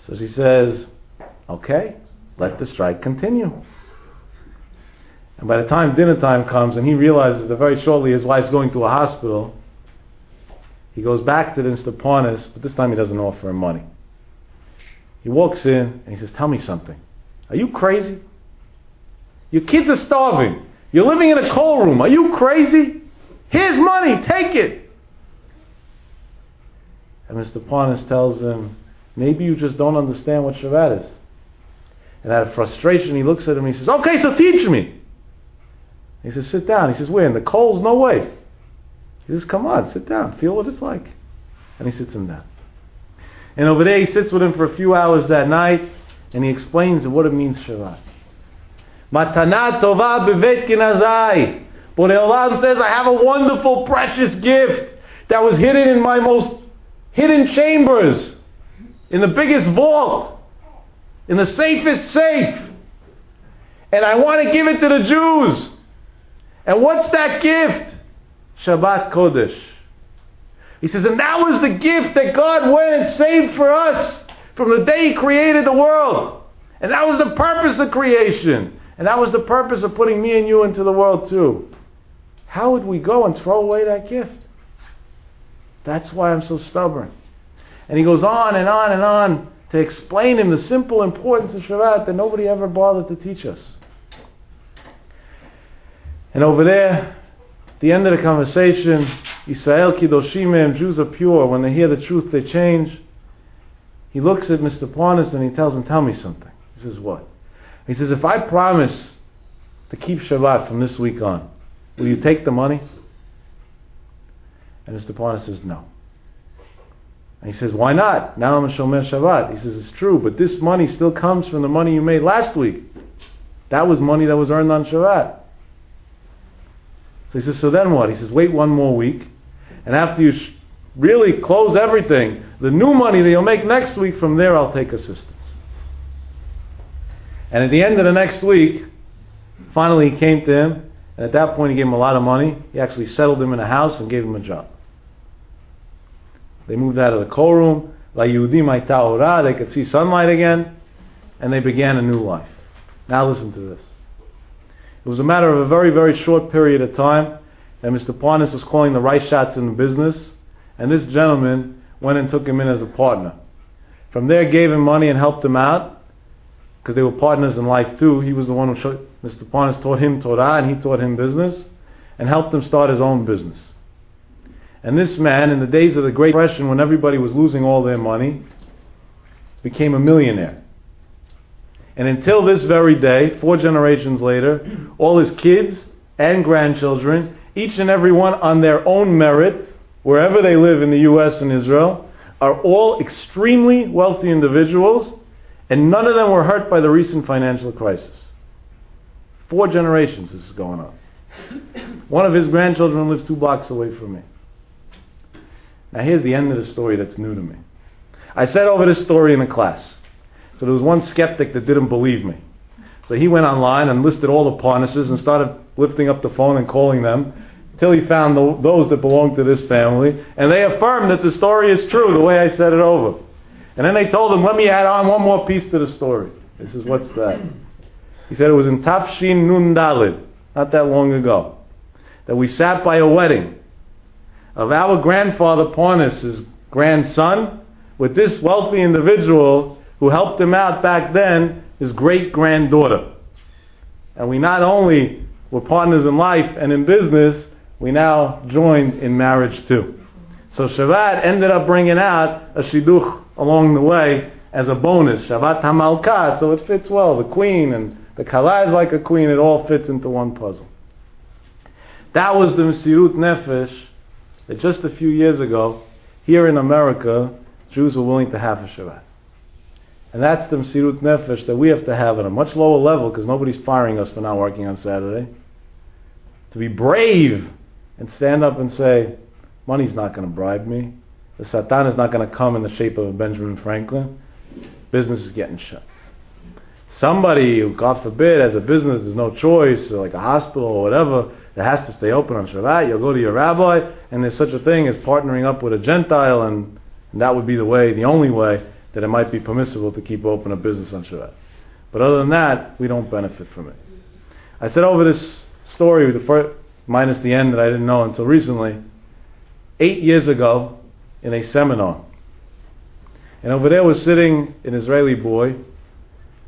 So she says, okay, let the strike continue. And by the time dinner time comes and he realizes that very shortly his wife's going to a hospital, he goes back to the Parnas, but this time he doesn't offer him money. He walks in and he says, Tell me something. Are you crazy? Your kids are starving. You're living in a coal room. Are you crazy? Here's money. Take it. And Mr. Parnas tells him, maybe you just don't understand what Shabbat is. And out of frustration, he looks at him and he says, okay, so teach me. He says, sit down. He says, where? In the coals? No way. He says, come on, sit down. Feel what it's like. And he sits him down. And over there, he sits with him for a few hours that night, and he explains what it means Shabbat. Matana tova bevet kinazai. Borei Olam says, I have a wonderful, precious gift that was hidden in my most hidden chambers, in the biggest vault, in the safest safe. And I want to give it to the Jews. And what's that gift? Shabbat Kodesh. He says, and that was the gift that God went and saved for us from the day He created the world. And that was the purpose of creation. And that was the purpose of putting me and you into the world too. How would we go and throw away that gift? That's why I'm so stubborn. And he goes on and on and on to explain him the simple importance of Shabbat that nobody ever bothered to teach us. And over there, the end of the conversation, Israel Kidoshimim, Jews are pure. When they hear the truth, they change. He looks at Mr. Parnas and he tells him, Tell me something. He says, What? He says, If I promise to keep Shabbat from this week on, will you take the money? And Mr. Parnas says, no. And he says, why not? Now I'm a Shomer Shabbat. He says, it's true, but this money still comes from the money you made last week. That was money that was earned on Shabbat. So he says, so then what? He says, wait one more week. And after you sh- really close everything, the new money that you'll make next week, from there I'll take assistance. And at the end of the next week, finally he came to him, and at that point he gave him a lot of money. He actually settled him in a house and gave him a job. They moved out of the coal room. They could see sunlight again, and they began a new life. Now listen to this. It was a matter of a very, very short period of time that Mr. Parnas was calling the right shots in the business, and this gentleman went and took him in as a partner. From there, gave him money and helped him out, because they were partners in life too. He was the one who showed, Mr. Parnas taught him Torah, and he taught him business, and helped him start his own business. And this man, in the days of the Great Depression, when everybody was losing all their money, became a millionaire. And until this very day, four generations later, all his kids and grandchildren, each and every one on their own merit, wherever they live in the U.S. and Israel, are all extremely wealthy individuals, and none of them were hurt by the recent financial crisis. Four generations this is going on. One of his grandchildren lives two blocks away from me. Now here's the end of the story that's new to me. I said over this story in a class. So there was one skeptic that didn't believe me. So he went online and listed all the Parnases and started lifting up the phone and calling them till he found the, those that belonged to this family. And they affirmed that the story is true the way I said it over. And then they told him, let me add on one more piece to the story. This is what's that? He said it was in Tafshin Nun Dalid, not that long ago that we sat by a wedding of our grandfather Parnas' grandson with this wealthy individual who helped him out back then, his great granddaughter. And we not only were partners in life and in business, we now joined in marriage too. So Shabbat ended up bringing out a shidduch along the way as a bonus, Shabbat Hamalka, so it fits well. The queen and the Kala is like a queen, it all fits into one puzzle. That was the Mesirut Nefesh that just a few years ago, here in America, Jews were willing to have a Shabbat. And that's the Mesirut Nefesh that we have to have at a much lower level because nobody's firing us for not working on Saturday. To be brave and stand up and say, money's not going to bribe me. The Satan is not going to come in the shape of a Benjamin Franklin. Business is getting shut. Somebody who, God forbid, has a business, there's no choice, like a hospital or whatever, that has to stay open on Shabbat, you'll go to your rabbi, and there's such a thing as partnering up with a Gentile, and, and that would be the way, the only way, that it might be permissible to keep open a business on Shabbat. But other than that, we don't benefit from it. I said over this story, the first, minus the end that I didn't know until recently, eight years ago in a seminar. And over there was sitting an Israeli boy,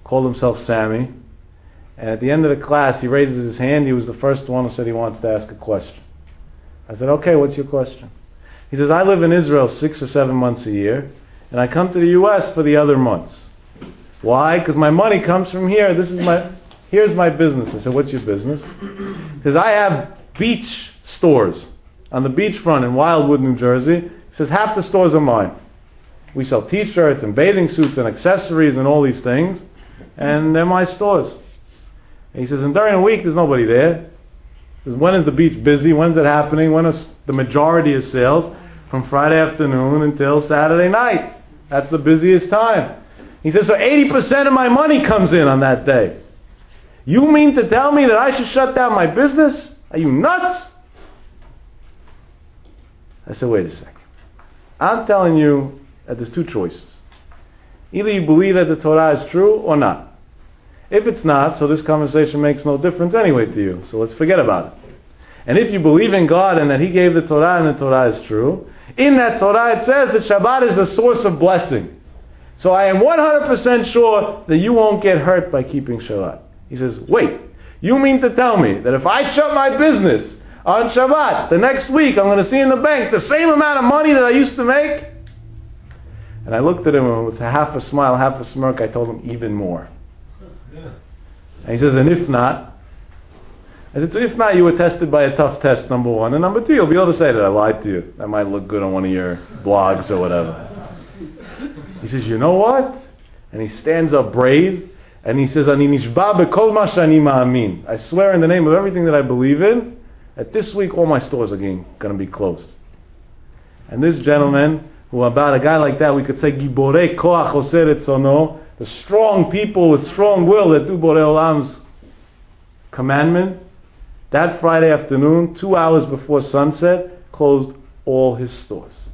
called himself Sammy. And at the end of the class, he raises his hand. He was the first one who said he wants to ask a question. I said, okay, what's your question? He says, I live in Israel six or seven months a year, and I come to the U.S. for the other months. Why? Because my money comes from here. This is my, here's my business. I said, what's your business? Because I have beach stores on the beachfront in Wildwood, New Jersey. He says, half the stores are mine. We sell t-shirts and bathing suits and accessories and all these things, and they're my stores. And he says, and during the week, there's nobody there. Says, when is the beach busy? When's it happening? When is the majority of sales? From Friday afternoon until Saturday night. That's the busiest time. He says, so 80% of my money comes in on that day. You mean to tell me that I should shut down my business? Are you nuts? I said, wait a second. I'm telling you that there's two choices. Either you believe that the Torah is true or not. If it's not, so this conversation makes no difference anyway to you. So let's forget about it. And if you believe in God and that He gave the Torah and the Torah is true, in that Torah it says that Shabbat is the source of blessing. So I am 100% sure that you won't get hurt by keeping Shabbat. He says, wait, you mean to tell me that if I shut my business on Shabbat, the next week I'm going to see in the bank the same amount of money that I used to make? And I looked at him and with half a smile, half a smirk, I told him even more. And he says, and if not, I said, so if not, you were tested by a tough test, number one. And number two, you'll be able to say that I lied to you. That might look good on one of your blogs or whatever. He says, you know what? And he stands up brave and he says, Ani nishba bekol ma shani ma'amin. I swear in the name of everything that I believe in, that this week all my stores are going to be closed. And this gentleman, who about a guy like that, we could say, Giborei koach oseret sono, the strong people with strong will that do Borei Olam's commandment, that Friday afternoon, two hours before sunset, closed all his stores.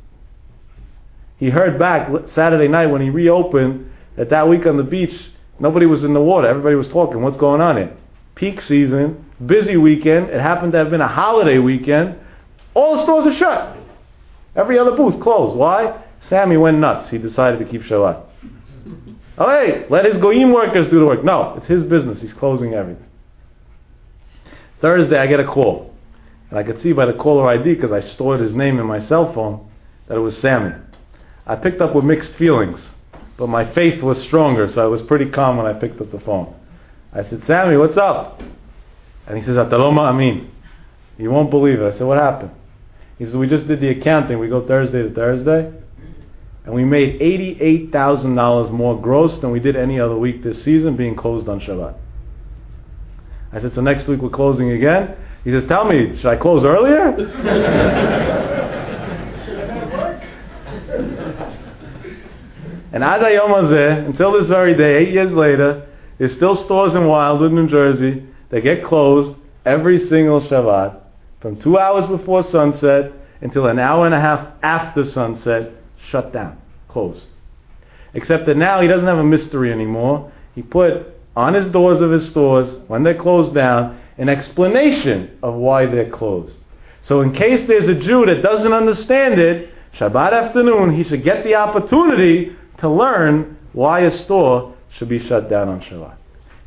He heard back Saturday night when he reopened that that week on the beach, nobody was in the water. Everybody was talking. What's going on here? Peak season, busy weekend. It happened to have been a holiday weekend. All the stores are shut. Every other booth closed. Why? Sammy went nuts. He decided to keep Shabbat. Oh, hey, let his goyim workers do the work. No, it's his business. He's closing everything. Thursday, I get a call. And I could see by the caller ID, because I stored his name in my cell phone, that it was Sammy. I picked up with mixed feelings, but my faith was stronger, so I was pretty calm when I picked up the phone. I said, Sammy, what's up? And he says, Ataloma Amin. You won't believe it. I said, what happened? He says, we just did the accounting. We go Thursday to Thursday and we made $88,000 more gross than we did any other week this season being closed on Shabbat. I said, so next week we're closing again? He says, tell me, should I close earlier? [laughs] and Adayom until this very day, eight years later, there's still stores in Wildwood, New Jersey, that get closed every single Shabbat from two hours before sunset until an hour and a half after sunset shut down, closed. Except that now he doesn't have a mystery anymore. He put on his doors of his stores, when they're closed down, an explanation of why they're closed. So in case there's a Jew that doesn't understand it, Shabbat afternoon, he should get the opportunity to learn why a store should be shut down on Shabbat.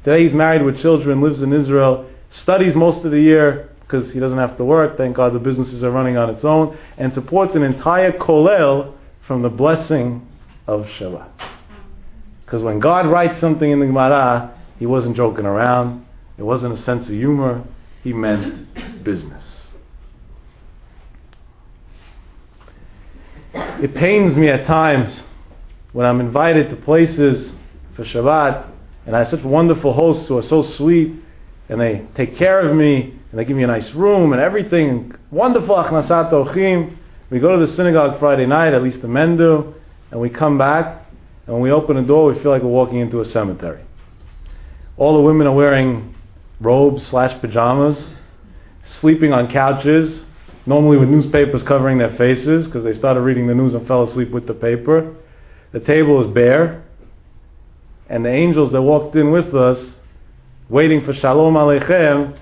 Today he's married with children, lives in Israel, studies most of the year because he doesn't have to work. Thank God the businesses are running on its own, and supports an entire kollel from the blessing of Shabbat. Because when God writes something in the Gemara, he wasn't joking around. It wasn't a sense of humor. He meant business. It pains me at times when I'm invited to places for Shabbat, and I have such wonderful hosts who are so sweet, and they take care of me, and they give me a nice room and everything. Wonderful achnasat orchim. We go to the synagogue Friday night, at least the men do, and we come back, and when we open the door, we feel like we're walking into a cemetery. All the women are wearing robes slash pajamas, sleeping on couches, normally with newspapers covering their faces because they started reading the news and fell asleep with the paper. The table is bare, and the angels that walked in with us, waiting for Shalom Aleichem,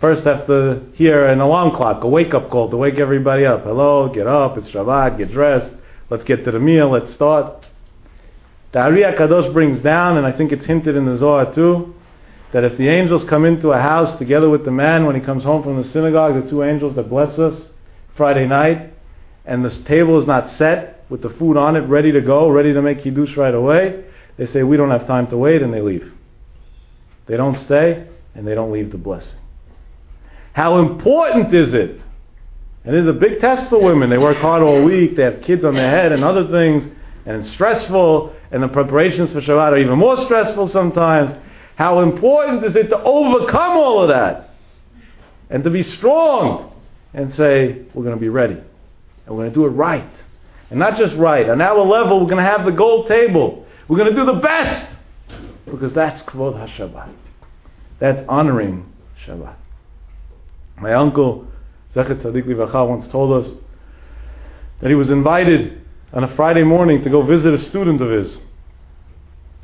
first have to hear an alarm clock, a wake up call to wake everybody up. Hello, get up, it's Shabbat, get dressed, let's get to the meal, let's start. The Ari Kadosh brings down, and I think it's hinted in the Zohar too, that if the angels come into a house together with the man when he comes home from the synagogue, the two angels that bless us Friday night, and this table is not set with the food on it, ready to go, ready to make kiddush right away, they say we don't have time to wait, and they leave. They don't stay, and they don't leave the blessing. How important is it? And it is a big test for women. They work hard all week, they have kids on their head and other things, and it's stressful, and the preparations for Shabbat are even more stressful sometimes. How important is it to overcome all of that? And to be strong and say, we're going to be ready. And we're going to do it right. And not just right. On our level, we're going to have the gold table. We're going to do the best. Because that's Kvod HaShabbat. That's honoring Shabbat. My uncle, Zecher Tzadik Livracha, once told us that he was invited on a Friday morning to go visit a student of his.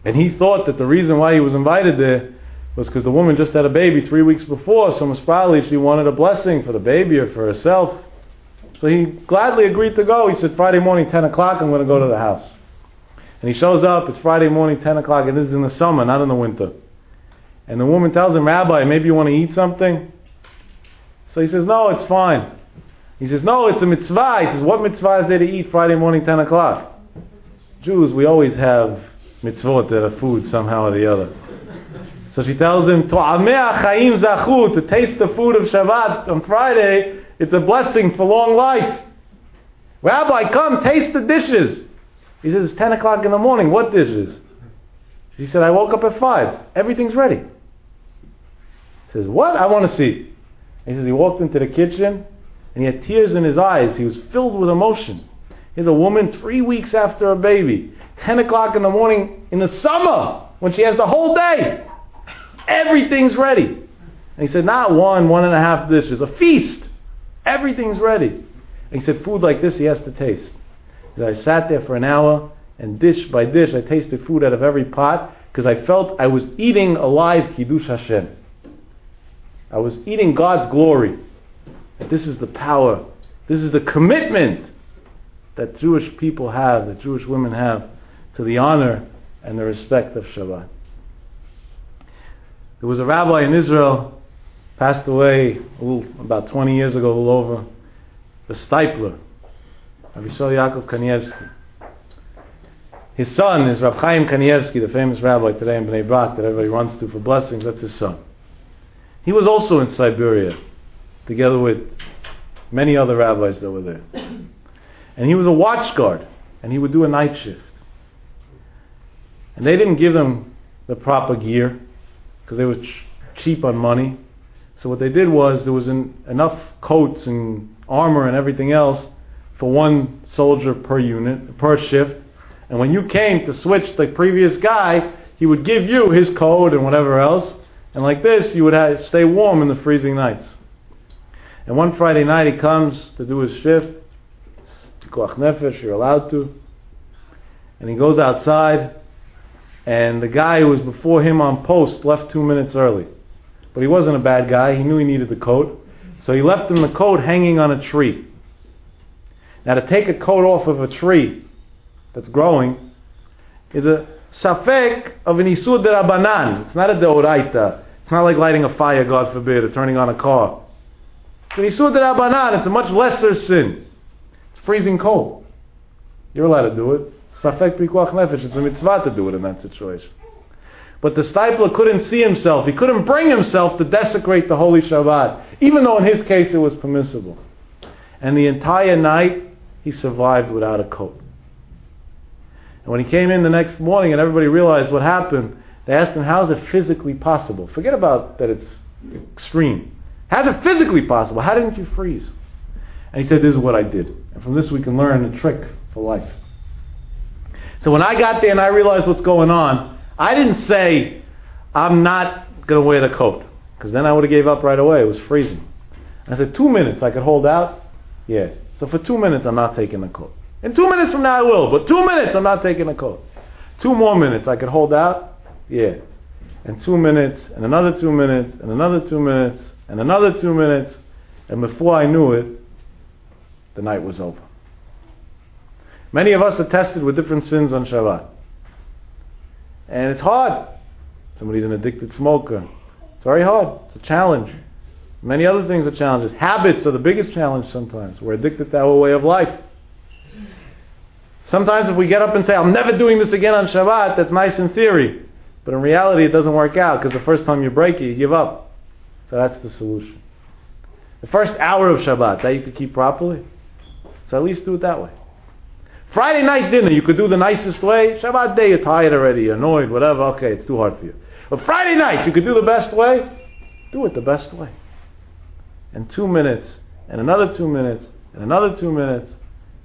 And he thought that the reason why he was invited there was because the woman just had a baby three weeks before, so most probably she wanted a blessing for the baby or for herself. So he gladly agreed to go. He said, Friday morning, 10 o'clock, I'm going to go to the house. And he shows up, it's Friday morning, 10 o'clock, and this is in the summer, not in the winter. And the woman tells him, Rabbi, maybe you want to eat something? So he says, No, it's fine. He says, No, it's a mitzvah. He says, What mitzvah is there to eat Friday morning, 10 o'clock? Jews, we always have mitzvot that are food somehow or the other. So she tells him, to taste the food of Shabbat on Friday, it's a blessing for long life. Rabbi, come, taste the dishes. He says, it's 10 o'clock in the morning. What dishes? She said, I woke up at 5. Everything's ready. He says, what? I want to see. He says, he walked into the kitchen, and he had tears in his eyes. He was filled with emotion. Here's a woman three weeks after a baby. 10 o'clock in the morning in the summer when she has the whole day. Everything's ready. And he said, not one, one and a half dishes, a feast. Everything's ready. And he said, food like this he has to taste. Said, I sat there for an hour and dish by dish I tasted food out of every pot because I felt I was eating alive Kiddush Hashem. I was eating God's glory. And this is the power. This is the commitment that Jewish people have, that Jewish women have to the honor and the respect of Shabbat. There was a rabbi in Israel, passed away little, about 20 years ago, a little over, the Steipler, Rabbi Yaakov Kanievsky. His son is Rav Chaim Kanievsky, the famous rabbi today in Bnei Brak that everybody runs to for blessings. That's his son. He was also in Siberia, together with many other rabbis that were there. And he was a watch guard, and he would do a night shift. And they didn't give them the proper gear because they were ch- cheap on money. So what they did was there was an, enough coats and armor and everything else for one soldier per unit, per shift. And when you came to switch the previous guy, he would give you his coat and whatever else. And like this, you would have, stay warm in the freezing nights. And one Friday night, he comes to do his shift. Pikuach nefesh, you're allowed to. And he goes outside, and the guy who was before him on post left two minutes early. but he wasn't a bad guy. He knew he needed the coat. So he left him the coat hanging on a tree. Now, to take a coat off of a tree that's growing is a safek of an issur derabanan. It's not a deoraita. It's not like lighting a fire, God forbid, or turning on a car. It's an issur derabanan. It's a much lesser sin. It's freezing cold. You're allowed to do it. Safek pikuach nefesh. It's a mitzvah to do it in that situation. But the Steipler couldn't see himself. He couldn't bring himself to desecrate the holy Shabbat, even though in his case it was permissible. And the entire night he survived without a coat. And when he came in the next morning and everybody realized what happened, they asked him, How is it physically possible? Forget about that it's extreme. How's it physically possible? How didn't you freeze? And he said, This is what I did. And from this we can learn a trick for life. So when I got there and I realized what's going on, I didn't say, I'm not going to wear the coat. Because then I would have gave up right away. It was freezing. I said, two minutes I could hold out? Yeah. So for two minutes I'm not taking the coat. In two minutes from now I will, but two minutes I'm not taking the coat. Two more minutes I could hold out? Yeah. And two minutes, and another two minutes, and another two minutes, and another two minutes. And before I knew it, the night was over. Many of us are tested with different sins on Shabbat. And it's hard. Somebody's an addicted smoker. It's very hard. It's a challenge. Many other things are challenges. Habits are the biggest challenge sometimes. We're addicted to our way of life. Sometimes if we get up and say, I'm never doing this again on Shabbat, that's nice in theory. But in reality, it doesn't work out because the first time you break it, you give up. So that's the solution. The first hour of Shabbat, that you could keep properly. So at least do it that way. Friday night dinner, you could do the nicest way. Shabbat day, you're tired already, you're annoyed, whatever. Okay, it's too hard for you. But Friday night, you could do the best way. Do it the best way. And two minutes, and another two minutes, and another two minutes,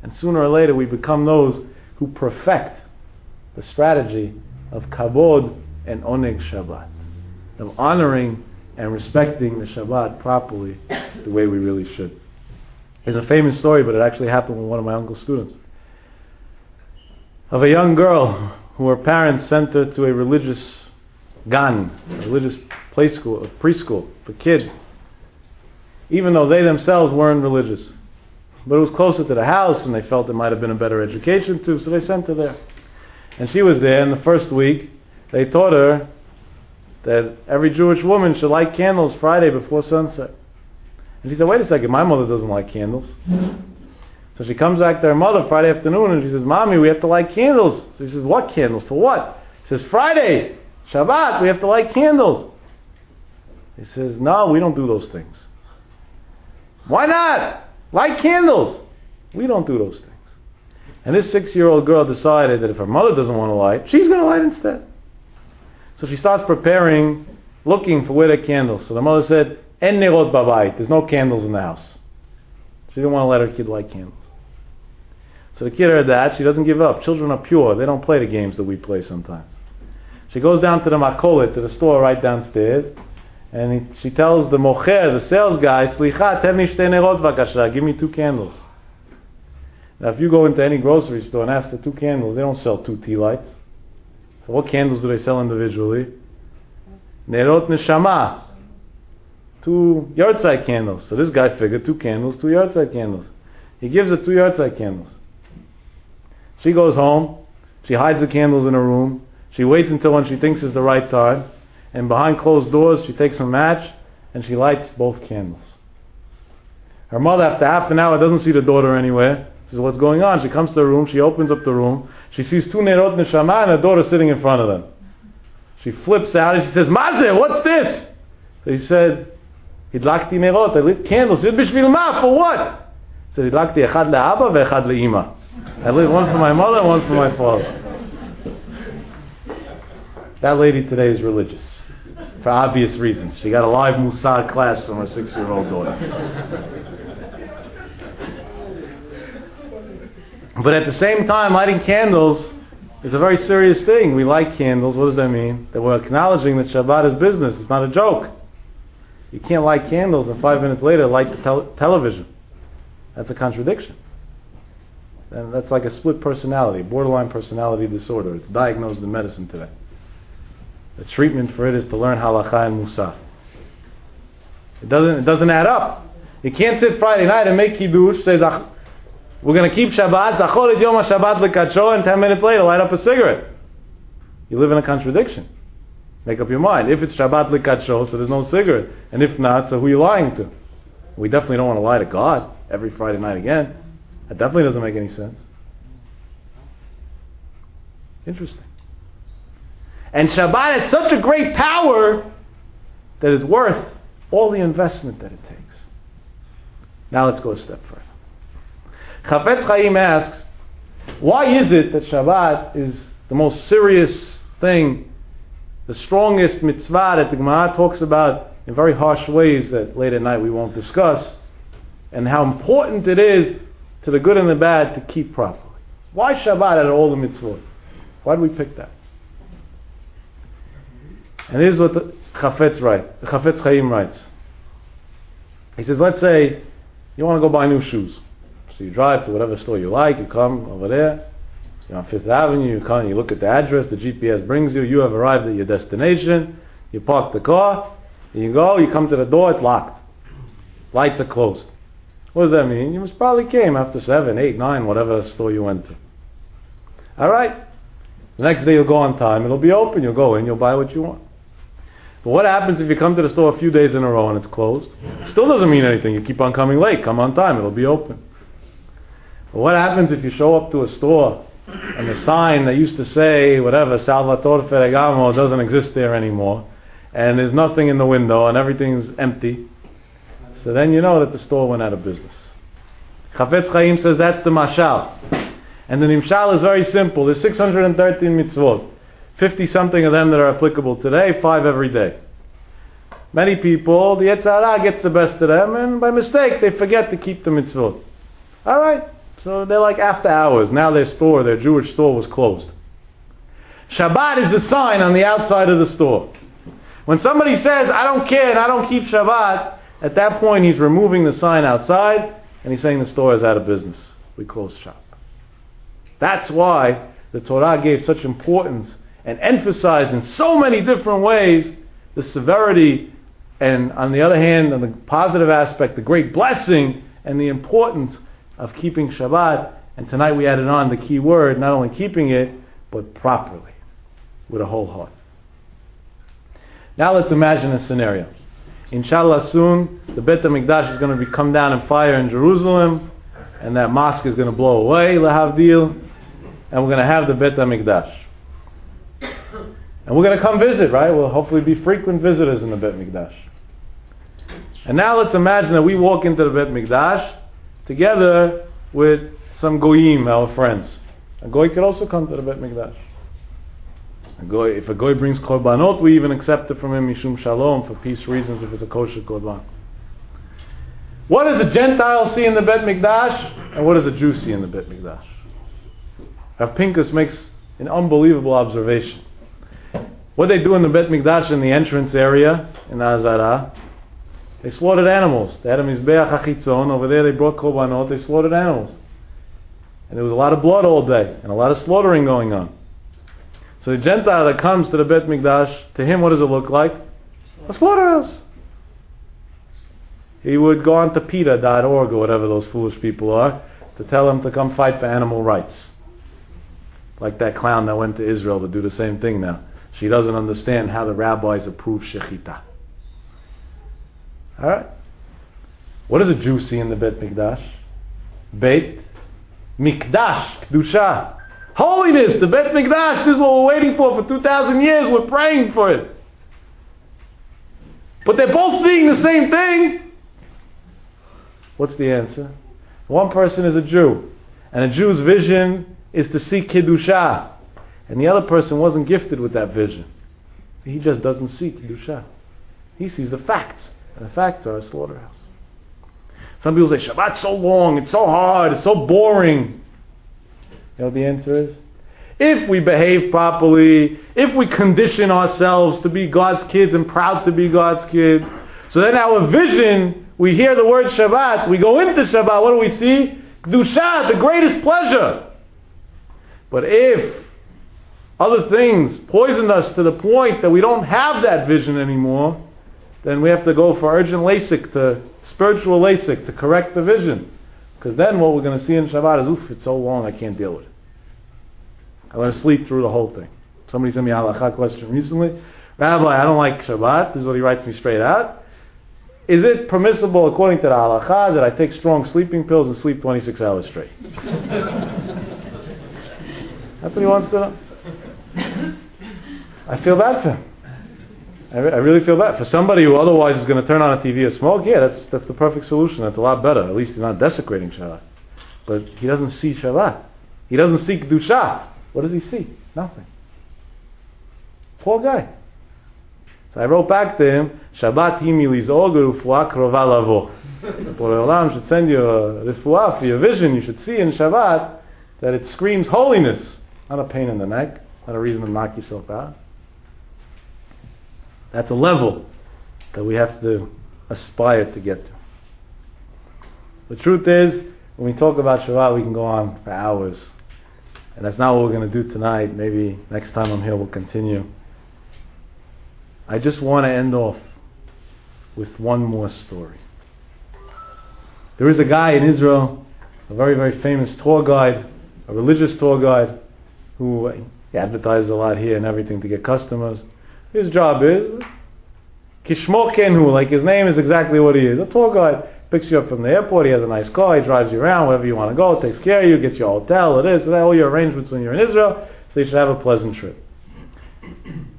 and sooner or later we become those who perfect the strategy of kabod and oneg Shabbat, of honoring and respecting the Shabbat properly the way we really should. There's a famous story, but it actually happened with one of my uncle's students of a young girl who her parents sent her to a religious gan, a religious play school, a preschool for kids, even though they themselves weren't religious. But it was closer to the house, and they felt it might have been a better education too, so they sent her there. And she was there, and the first week, they taught her that every Jewish woman should light candles Friday before sunset. And she said, wait a second, my mother doesn't light candles. So she comes back to her mother Friday afternoon and she says, Mommy, we have to light candles. So she says, What candles? For what? She says, Friday, Shabbat, we have to light candles. He says, No, we don't do those things. Why not? Light candles. We don't do those things. And this six year old girl decided that if her mother doesn't want to light, she's going to light instead. So she starts preparing, looking for where the candles. So the mother said, En nerot babayit. There's no candles in the house. She didn't want to let her kid light candles. So the kid heard that. She doesn't give up. Children are pure. They don't play the games that we play sometimes. She goes down to the makolet, to the store right downstairs, and she tells the mocher, the sales guy, Slicha, vakasha, give me two candles. Now if you go into any grocery store and ask for two candles, they don't sell two tea lights. So what candles do they sell individually? Nerot neshama. Two yahrzeit candles. So this guy figured two candles, two yahrzeit candles. He gives her two yahrzeit candles. She goes home. She hides the candles in her room. She waits until when she thinks is the right time. And behind closed doors, she takes a match and she lights both candles. Her mother, after half an hour, doesn't see the daughter anywhere. She says, what's going on? She comes to the room. She opens up the room. She sees two Nerot Neshama and her daughter sitting in front of them. She flips out and she says, Mazeh, what's this? So he said, Hidlakti Nerot, I lit candles. Yud Bishvil Ma, for what? He said, Hidlakti echad le'aba ve'echad le'ima. I leave one for my mother and one for my father. That lady today is religious. For obvious reasons. She got a live Musar class from her six-year-old daughter. But at the same time, lighting candles is a very serious thing. We light candles. What does that mean? That we're acknowledging that Shabbat is business. It's not a joke. You can't light candles and five minutes later light the tel- television. That's a contradiction. And that's like a split personality, borderline personality disorder. It's diagnosed in medicine today. The treatment for it is to learn halacha and musar. It doesn't, it doesn't add up. You can't sit Friday night and make kiddush, say, we're going to keep Shabbat, Zachor et Yom HaShabbat lekadsho, and 10 minutes later light up a cigarette. You live in a contradiction. Make up your mind. If it's Shabbat lekadsho, so there's no cigarette. And if not, so who are you lying to? We definitely don't want to lie to God every Friday night again. That definitely doesn't make any sense. Interesting. And Shabbat has such a great power that it's worth all the investment that it takes. Now let's go a step further. Chafetz Chaim asks, why is it that Shabbat is the most serious thing, the strongest mitzvah that the Gemara talks about in very harsh ways that late at night we won't discuss, and how important it is to the good and the bad to keep properly. Why Shabbat out of all the mitzvot? Why did we pick that? And here's what Chafetz writes. Chafetz Chaim writes. He says, let's say you want to go buy new shoes. So you drive to whatever store you like, you come over there, you're on Fifth Avenue, you come, you look at the address, the GPS brings you, you have arrived at your destination, you park the car, you go, you come to the door, it's locked. Lights are closed. What does that mean? You must probably came after seven, eight, nine, whatever store you went to. All right. The next day you'll go on time. It'll be open. You'll go in. You'll buy what you want. But what happens if you come to the store a few days in a row and it's closed? Still doesn't mean anything. You keep on coming late. Come on time. It'll be open. But what happens if you show up to a store and the sign that used to say whatever Salvatore Ferragamo doesn't exist there anymore, and there's nothing in the window and everything's empty? So then you know that the store went out of business. Chafetz Chaim says that's the mashal. And the nimshal is very simple. There's 613 mitzvot. 50 something of them that are applicable today, five every day. Many people, the Yetzer Hara gets the best of them, and by mistake they forget to keep the mitzvot. All right, so they're like after hours. Now their store, their Jewish store, was closed. Shabbat is the sign on the outside of the store. When somebody says, I don't care and I don't keep Shabbat, at that point he's removing the sign outside and he's saying the store is out of business. We close shop. That's why the Torah gave such importance and emphasized in so many different ways the severity and on the other hand, on the positive aspect, the great blessing and the importance of keeping Shabbat. And tonight we added on the key word, not only keeping it, but properly, with a whole heart. Now let's imagine a scenario. Inshallah soon, the Bet HaMikdash is going to be come down in fire in Jerusalem, and that mosque is going to blow away, Lahavdil, and we're going to have the Bet HaMikdash. And we're going to come visit, right? We'll hopefully be frequent visitors in the Bet Mikdash. And now let's imagine that we walk into the Bet Mikdash together with some goyim, our friends. A goy could also come to the Bet Mikdash. A goy, if a goy brings korbanot, we even accept it from him mishum shalom for peace reasons if it's a kosher korban. What does a Gentile see in the Bet Mikdash, and what does a Jew see in the Bet Mikdash? Rav makes an unbelievable observation. What they do in the Bet Mikdash in the entrance area in Azara, they slaughtered animals. They had a Mizbeach. Over there they brought korbanot. They slaughtered animals. And there was a lot of blood all day and a lot of slaughtering going on. So the Gentile that comes to the Bet Mikdash, to him what does it look like? A slaughterhouse. He would go on to PETA.org or whatever those foolish people are to tell him to come fight for animal rights. Like that clown that went to Israel to do the same thing now. She doesn't understand how the rabbis approve shechita. All right. What does a Jew see in the Bet Mikdash? Beit Mikdash, Kedusha. Holiness, the Bet Mikdash. This is what we're waiting for for 2,000 years. We're praying for it. But they're both seeing the same thing. What's the answer? One person is a Jew, and a Jew's vision is to see Kedusha. And the other person wasn't gifted with that vision. He just doesn't see Kedusha. He sees the facts. And the facts are a slaughterhouse. Some people say, Shabbat's so long, it's so hard, it's so boring. You know what the answer is? If we behave properly, if we condition ourselves to be God's kids and proud to be God's kids, so then our vision, we hear the word Shabbat, we go into Shabbat, what do we see? Kedusha, the greatest pleasure. But if other things poisoned us to the point that we don't have that vision anymore, then we have to go for urgent LASIK, to spiritual LASIK, to correct the vision. Because then what we're going to see in Shabbat is, oof, it's so long, I can't deal with it. I'm going to sleep through the whole thing. Somebody sent me a halakha question recently. Rabbi, I don't like Shabbat. This is what he writes me straight out. Is it permissible, according to the halakha, that I take strong sleeping pills and sleep 26 hours straight? [laughs] That's what he wants to know. I feel bad for him. I, re- I really feel bad for somebody who otherwise is going to turn on a TV and smoke. Yeah, that's that's the perfect solution. That's a lot better. At least he's not desecrating Shabbat. But he doesn't see Shabbat. He doesn't see kedusha. What does he see? Nothing. Poor guy. So I wrote back to him, Shabbat himi lizog refuah krova lavo. Olam should send you a refuah for your vision. You should see in Shabbat that it screams holiness, not a pain in the neck, not a reason to knock yourself out. That's a level that we have to aspire to get to. The truth is, when we talk about Shabbat, we can go on for hours. And that's not what we're going to do tonight. Maybe next time I'm here we'll continue. I just want to end off with one more story. There is a guy in Israel, a very, very famous tour guide, a religious tour guide, who he advertises a lot here and everything to get customers. His job is Kishmo Kenhu, like his name is exactly what he is. A tour guide picks you up from the airport, he has a nice car, he drives you around wherever you want to go, takes care of you, gets you a hotel, it is, all your arrangements when you're in Israel, so you should have a pleasant trip.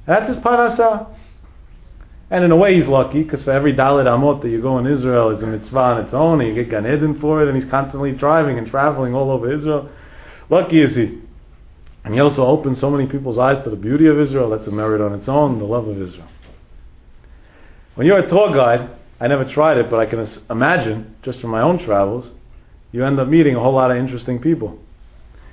That's his parnasa. And in a way he's lucky, because for every dalit amot that you go in Israel is a mitzvah on its own, and you get Gan Eden for it, and he's constantly driving and traveling all over Israel. Lucky is he. And he also opened so many people's eyes to the beauty of Israel. That's a merit on its own, the love of Israel. When you're a tour guide, I never tried it, but I can imagine, just from my own travels, you end up meeting a whole lot of interesting people.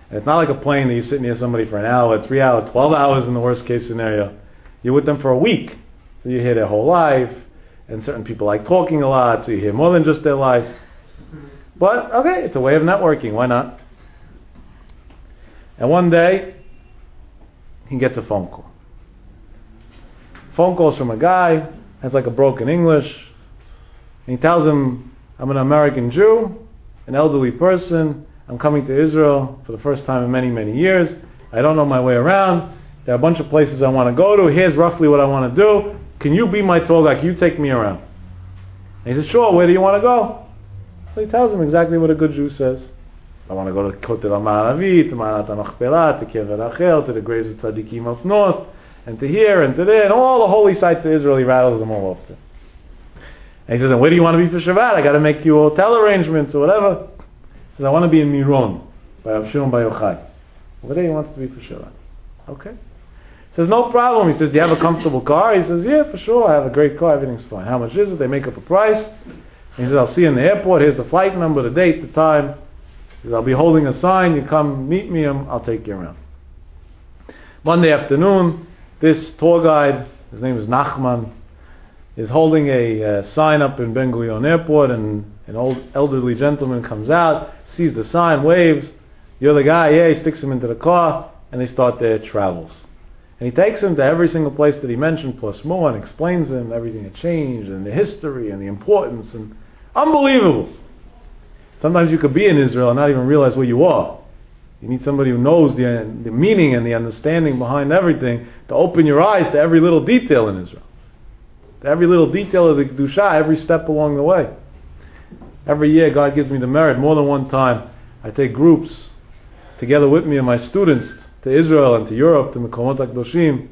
And it's not like a plane that you sit near somebody for an hour, three hours, 12 hours in the worst case scenario. You're with them for a week. So you hear their whole life, and certain people like talking a lot, so you hear more than just their life. But okay, it's a way of networking. Why not? And one day, he gets a phone call. Phone calls from a guy, has like a broken English, and he tells him, I'm an American Jew, an elderly person, I'm coming to Israel for the first time in many, many years. I don't know my way around. There are a bunch of places I want to go to. Here's roughly what I want to do. Can you be my tour guide? Can you take me around? And he says, Sure, where do you want to go? So he tells him exactly what a good Jew says. I want to go to Kotel HaMaravi, to Me'arat HaMachpelah, to Kever Rachel, to the graves of tzaddikim of North, and to here and to there, and all the holy sites of Israel, he rattles them all off there. And he says, and where do you want to be for Shabbat? I got to make you hotel arrangements or whatever. He says, I want to be in Miron, by Avshon by Yochai. Over there he wants to be for Shabbat. Okay. He says, no problem. He says, do you have a comfortable car? He says, yeah, for sure. I have a great car. Everything's fine. How much is it? They make up a price. He says, I'll see you in the airport. Here's the flight number, the date, the time. I'll be holding a sign. You come meet me. and I'll take you around. Monday afternoon, this tour guide, his name is Nachman, is holding a uh, sign up in Ben Gurion Airport, and an old elderly gentleman comes out, sees the sign, waves. You're the guy, yeah. He sticks him into the car, and they start their travels. And he takes him to every single place that he mentioned, plus more, and explains to him everything that changed, and the history, and the importance, and unbelievable. Sometimes you could be in Israel and not even realize where you are. You need somebody who knows the, the meaning and the understanding behind everything to open your eyes to every little detail in Israel. To every little detail of the Kedusha, every step along the way. Every year, God gives me the merit, more than one time. I take groups together with me and my students to Israel and to Europe, to Mekomot HaKdoshim.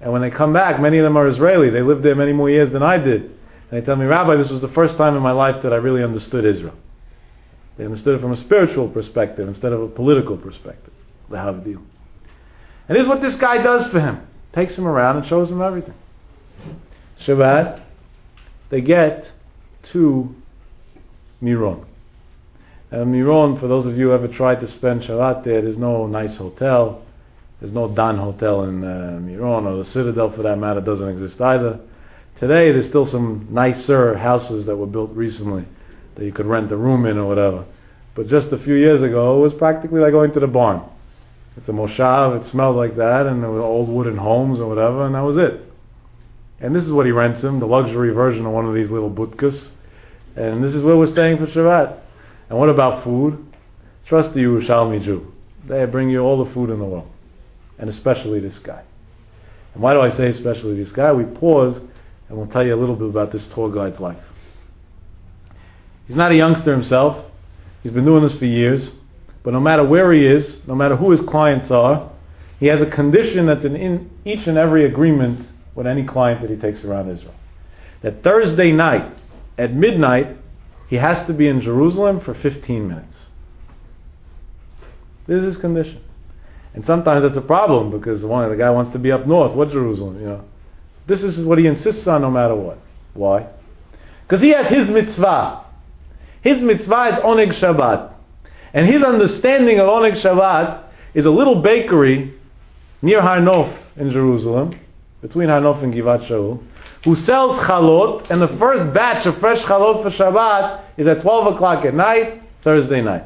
And when they come back, many of them are Israeli. They lived there many more years than I did. And they tell me, Rabbi, this was the first time in my life that I really understood Israel. They understood it from a spiritual perspective instead of a political perspective. The Havdil. And is what this guy does for him. Takes him around and shows him everything. Shabbat, they get to Miron. And Miron, for those of you who ever tried to spend Shabbat there, there's no nice hotel. There's no Dan Hotel in uh, Miron, or the Citadel for that matter doesn't exist either. Today, there's still some nicer houses that were built recently that you could rent a room in or whatever. But just a few years ago, it was practically like going to the barn. It's a moshav, it smelled like that, and there were old wooden homes or whatever, and that was it. And this is what he rents him, the luxury version of one of these little butkas. And this is where we're staying for Shabbat. And what about food? Trust the Yerushalmi Jew. They bring you all the food in the world. And especially this guy. And why do I say especially this guy? We pause and we'll tell you a little bit about this tour guide's life. He's not a youngster himself. He's been doing this for years. But no matter where he is, no matter who his clients are, he has a condition that's in each and every agreement with any client that he takes around Israel. That Thursday night at midnight, he has to be in Jerusalem for 15 minutes. This is his condition. And sometimes that's a problem because one of the guy wants to be up north. What Jerusalem? You know, this is what he insists on no matter what. Why? Because he has his mitzvah. His mitzvah is Oneg Shabbat. And his understanding of Oneg Shabbat is a little bakery near Har Nof in Jerusalem, between Har Nof and Givat Shaul, who sells chalot, and the first batch of fresh chalot for Shabbat is at 12 o'clock at night, Thursday night.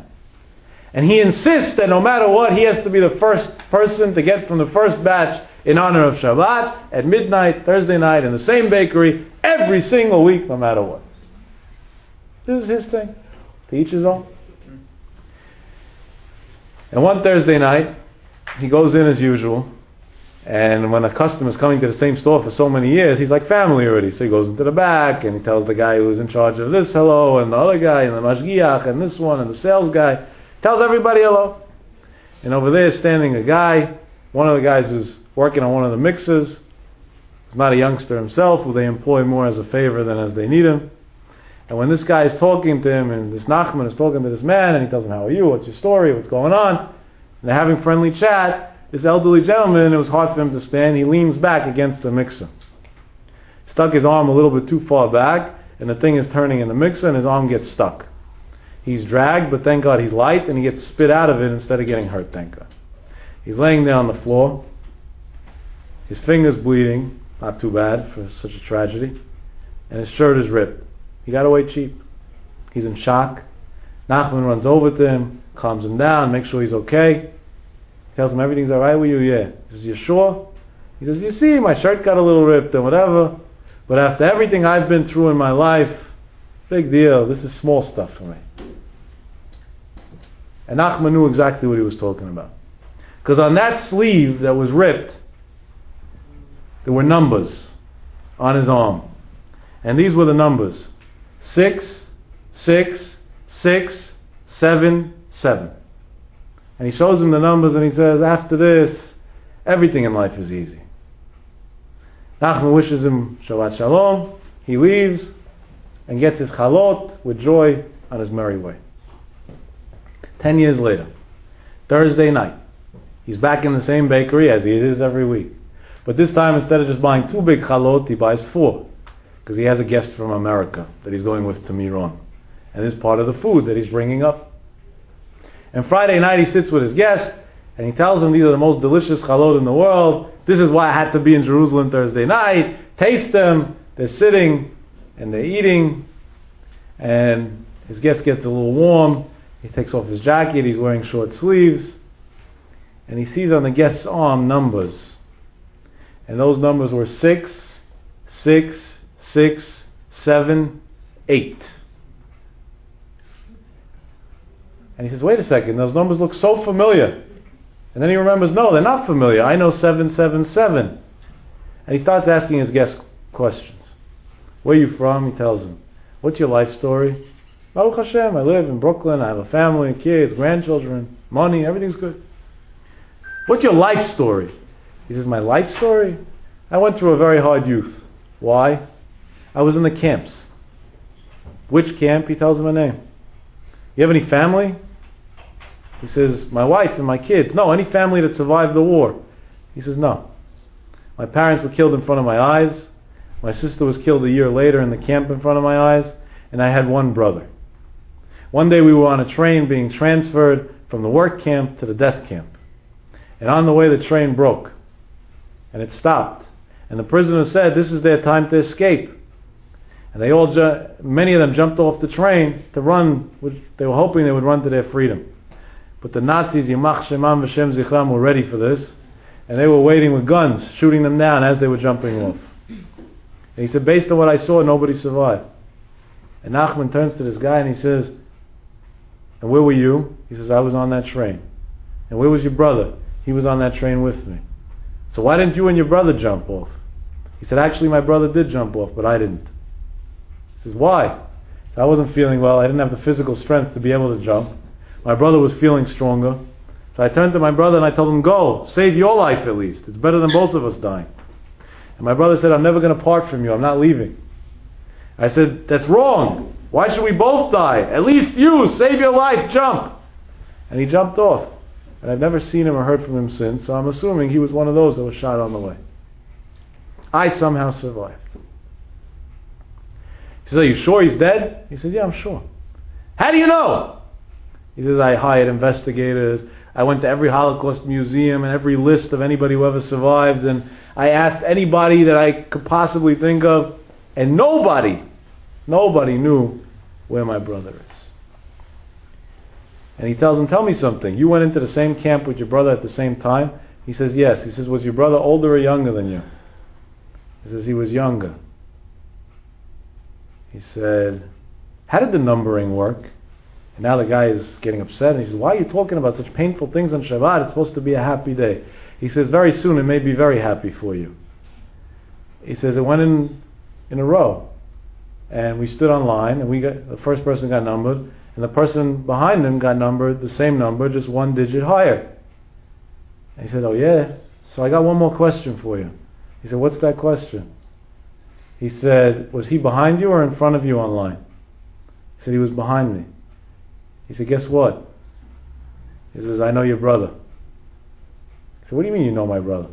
And he insists that no matter what, he has to be the first person to get from the first batch in honor of Shabbat at midnight, Thursday night, in the same bakery, every single week, no matter what. This is his thing. To each his own. And one Thursday night, he goes in as usual, and when a customer is coming to the same store for so many years, he's like family already. So he goes into the back and he tells the guy who's in charge of this hello, and the other guy, and the mashgiach, and this one, and the sales guy, tells everybody hello. And over there standing a guy, one of the guys who's working on one of the mixes. He's not a youngster himself, who they employ more as a favor than as they need him. And when this guy is talking to him, and this Nachman is talking to this man, and he tells him, How are you? What's your story? What's going on? And they're having friendly chat. This elderly gentleman, it was hard for him to stand. He leans back against the mixer. Stuck his arm a little bit too far back, and the thing is turning in the mixer, and his arm gets stuck. He's dragged, but thank God he's light, and he gets spit out of it instead of getting hurt, thank God. He's laying there on the floor. His finger's bleeding, not too bad for such a tragedy, and his shirt is ripped. He got away cheap. He's in shock. Nachman runs over to him, calms him down, makes sure he's okay. Tells him everything's all right with you. Yeah. He says, "You sure?" He says, "You see, my shirt got a little ripped and whatever, but after everything I've been through in my life, big deal. This is small stuff for me." And Nachman knew exactly what he was talking about, because on that sleeve that was ripped, there were numbers on his arm, and these were the numbers six, six, six, seven, seven. And he shows him the numbers and he says, after this, everything in life is easy. Nachman wishes him Shabbat Shalom. He leaves and gets his chalot with joy on his merry way. Ten years later, Thursday night, he's back in the same bakery as he is every week. But this time, instead of just buying two big chalot, he buys four because he has a guest from America that he's going with to Miron. And this is part of the food that he's bringing up. And Friday night he sits with his guest and he tells him these are the most delicious chalot in the world. This is why I had to be in Jerusalem Thursday night. Taste them. They're sitting and they're eating. And his guest gets a little warm. He takes off his jacket. He's wearing short sleeves. And he sees on the guest's arm numbers. And those numbers were six, six, six, seven, eight. And he says, wait a second, those numbers look so familiar. And then he remembers, no, they're not familiar. I know 777. And he starts asking his guests questions. Where are you from? He tells them. What's your life story? Baruch Hashem, I live in Brooklyn. I have a family, kids, grandchildren, money, everything's good. What's your life story? He says, my life story? I went through a very hard youth. Why? I was in the camps. Which camp? He tells him a name. You have any family? He says, My wife and my kids. No, any family that survived the war. He says, No. My parents were killed in front of my eyes. My sister was killed a year later in the camp in front of my eyes. And I had one brother. One day we were on a train being transferred from the work camp to the death camp. And on the way the train broke. And it stopped. And the prisoners said, This is their time to escape. And they all, ju- many of them jumped off the train to run, which they were hoping they would run to their freedom. But the Nazis, Yimach Shemam V'Shem Zichram, were ready for this. And they were waiting with guns, shooting them down as they were jumping off. And he said, based on what I saw, nobody survived. And Nachman turns to this guy and he says, and where were you? He says, I was on that train. And where was your brother? He was on that train with me. So why didn't you and your brother jump off? He said, actually, my brother did jump off, but I didn't. Says, why? I wasn't feeling well. I didn't have the physical strength to be able to jump. My brother was feeling stronger. So I turned to my brother and I told him, go, save your life at least. It's better than both of us dying. And my brother said, I'm never going to part from you. I'm not leaving. I said, that's wrong. Why should we both die? At least you, save your life, jump. And he jumped off. And I've never seen him or heard from him since, so I'm assuming he was one of those that was shot on the way. I somehow survived. He said, Are you sure he's dead? He said, Yeah, I'm sure. How do you know? He says, I hired investigators. I went to every Holocaust museum and every list of anybody who ever survived, and I asked anybody that I could possibly think of, and nobody, nobody knew where my brother is. And he tells him, Tell me something. You went into the same camp with your brother at the same time? He says, Yes. He says, Was your brother older or younger than you? He says, He was younger. He said, How did the numbering work? And now the guy is getting upset and he says, Why are you talking about such painful things on Shabbat? It's supposed to be a happy day. He says, Very soon it may be very happy for you. He says, It went in in a row. And we stood on line and we got the first person got numbered and the person behind him got numbered the same number, just one digit higher. And he said, Oh yeah? So I got one more question for you. He said, What's that question? He said, Was he behind you or in front of you on line? He said, He was behind me. He said, Guess what? He says, I know your brother. I said, What do you mean you know my brother?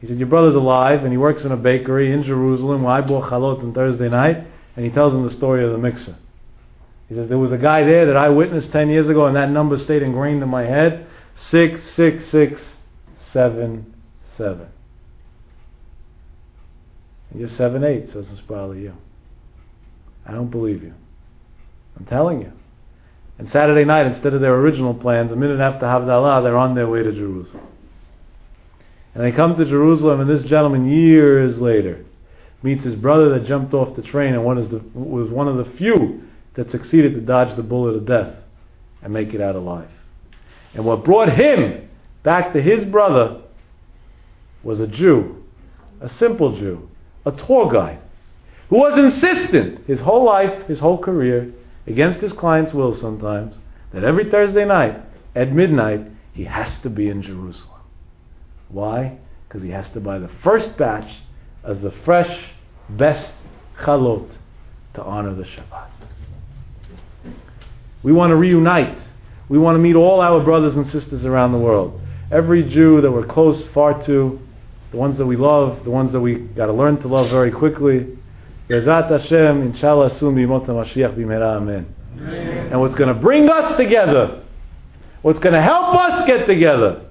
He said, Your brother's alive and he works in a bakery in Jerusalem where I bought chalot on Thursday night, and he tells him the story of the mixer. He says, There was a guy there that I witnessed 10 years ago, and that number stayed ingrained in my head 6667. And you're 7 8, says probably you. I don't believe you. I'm telling you. And Saturday night, instead of their original plans, a minute after Havdalah, they're on their way to Jerusalem. And they come to Jerusalem, and this gentleman, years later, meets his brother that jumped off the train and one the, was one of the few that succeeded to dodge the bullet of death and make it out alive. And what brought him back to his brother was a Jew, a simple Jew, a tour guide, who was insistent his whole life, his whole career, against his client's will sometimes, that every Thursday night at midnight he has to be in Jerusalem. Why? Because he has to buy the first batch of the fresh, best chalot to honor the Shabbat. We want to reunite. We want to meet all our brothers and sisters around the world. Every Jew that we're close far to, the ones that we love, the ones that we got to learn to love very quickly. Bezat Hashem, inshallah, soon b'mot Mashiach b'mera amen. And what's going to bring us together, what's going to help us get together,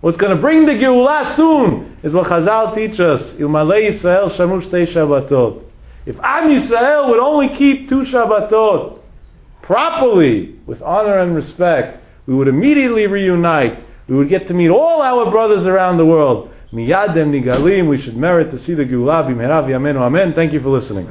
what's going to bring the Geulah soon, is what Chazal teach us. Ilmalei Yisrael shamu shtei Shabbatot. If Am Yisrael would only keep two Shabbatot properly, with honor and respect, we would immediately reunite. We would get to meet all our brothers around the world. Miyadem nigalim, we should merit to see the Geulah b'meherav yamenu amen. Thank you for listening.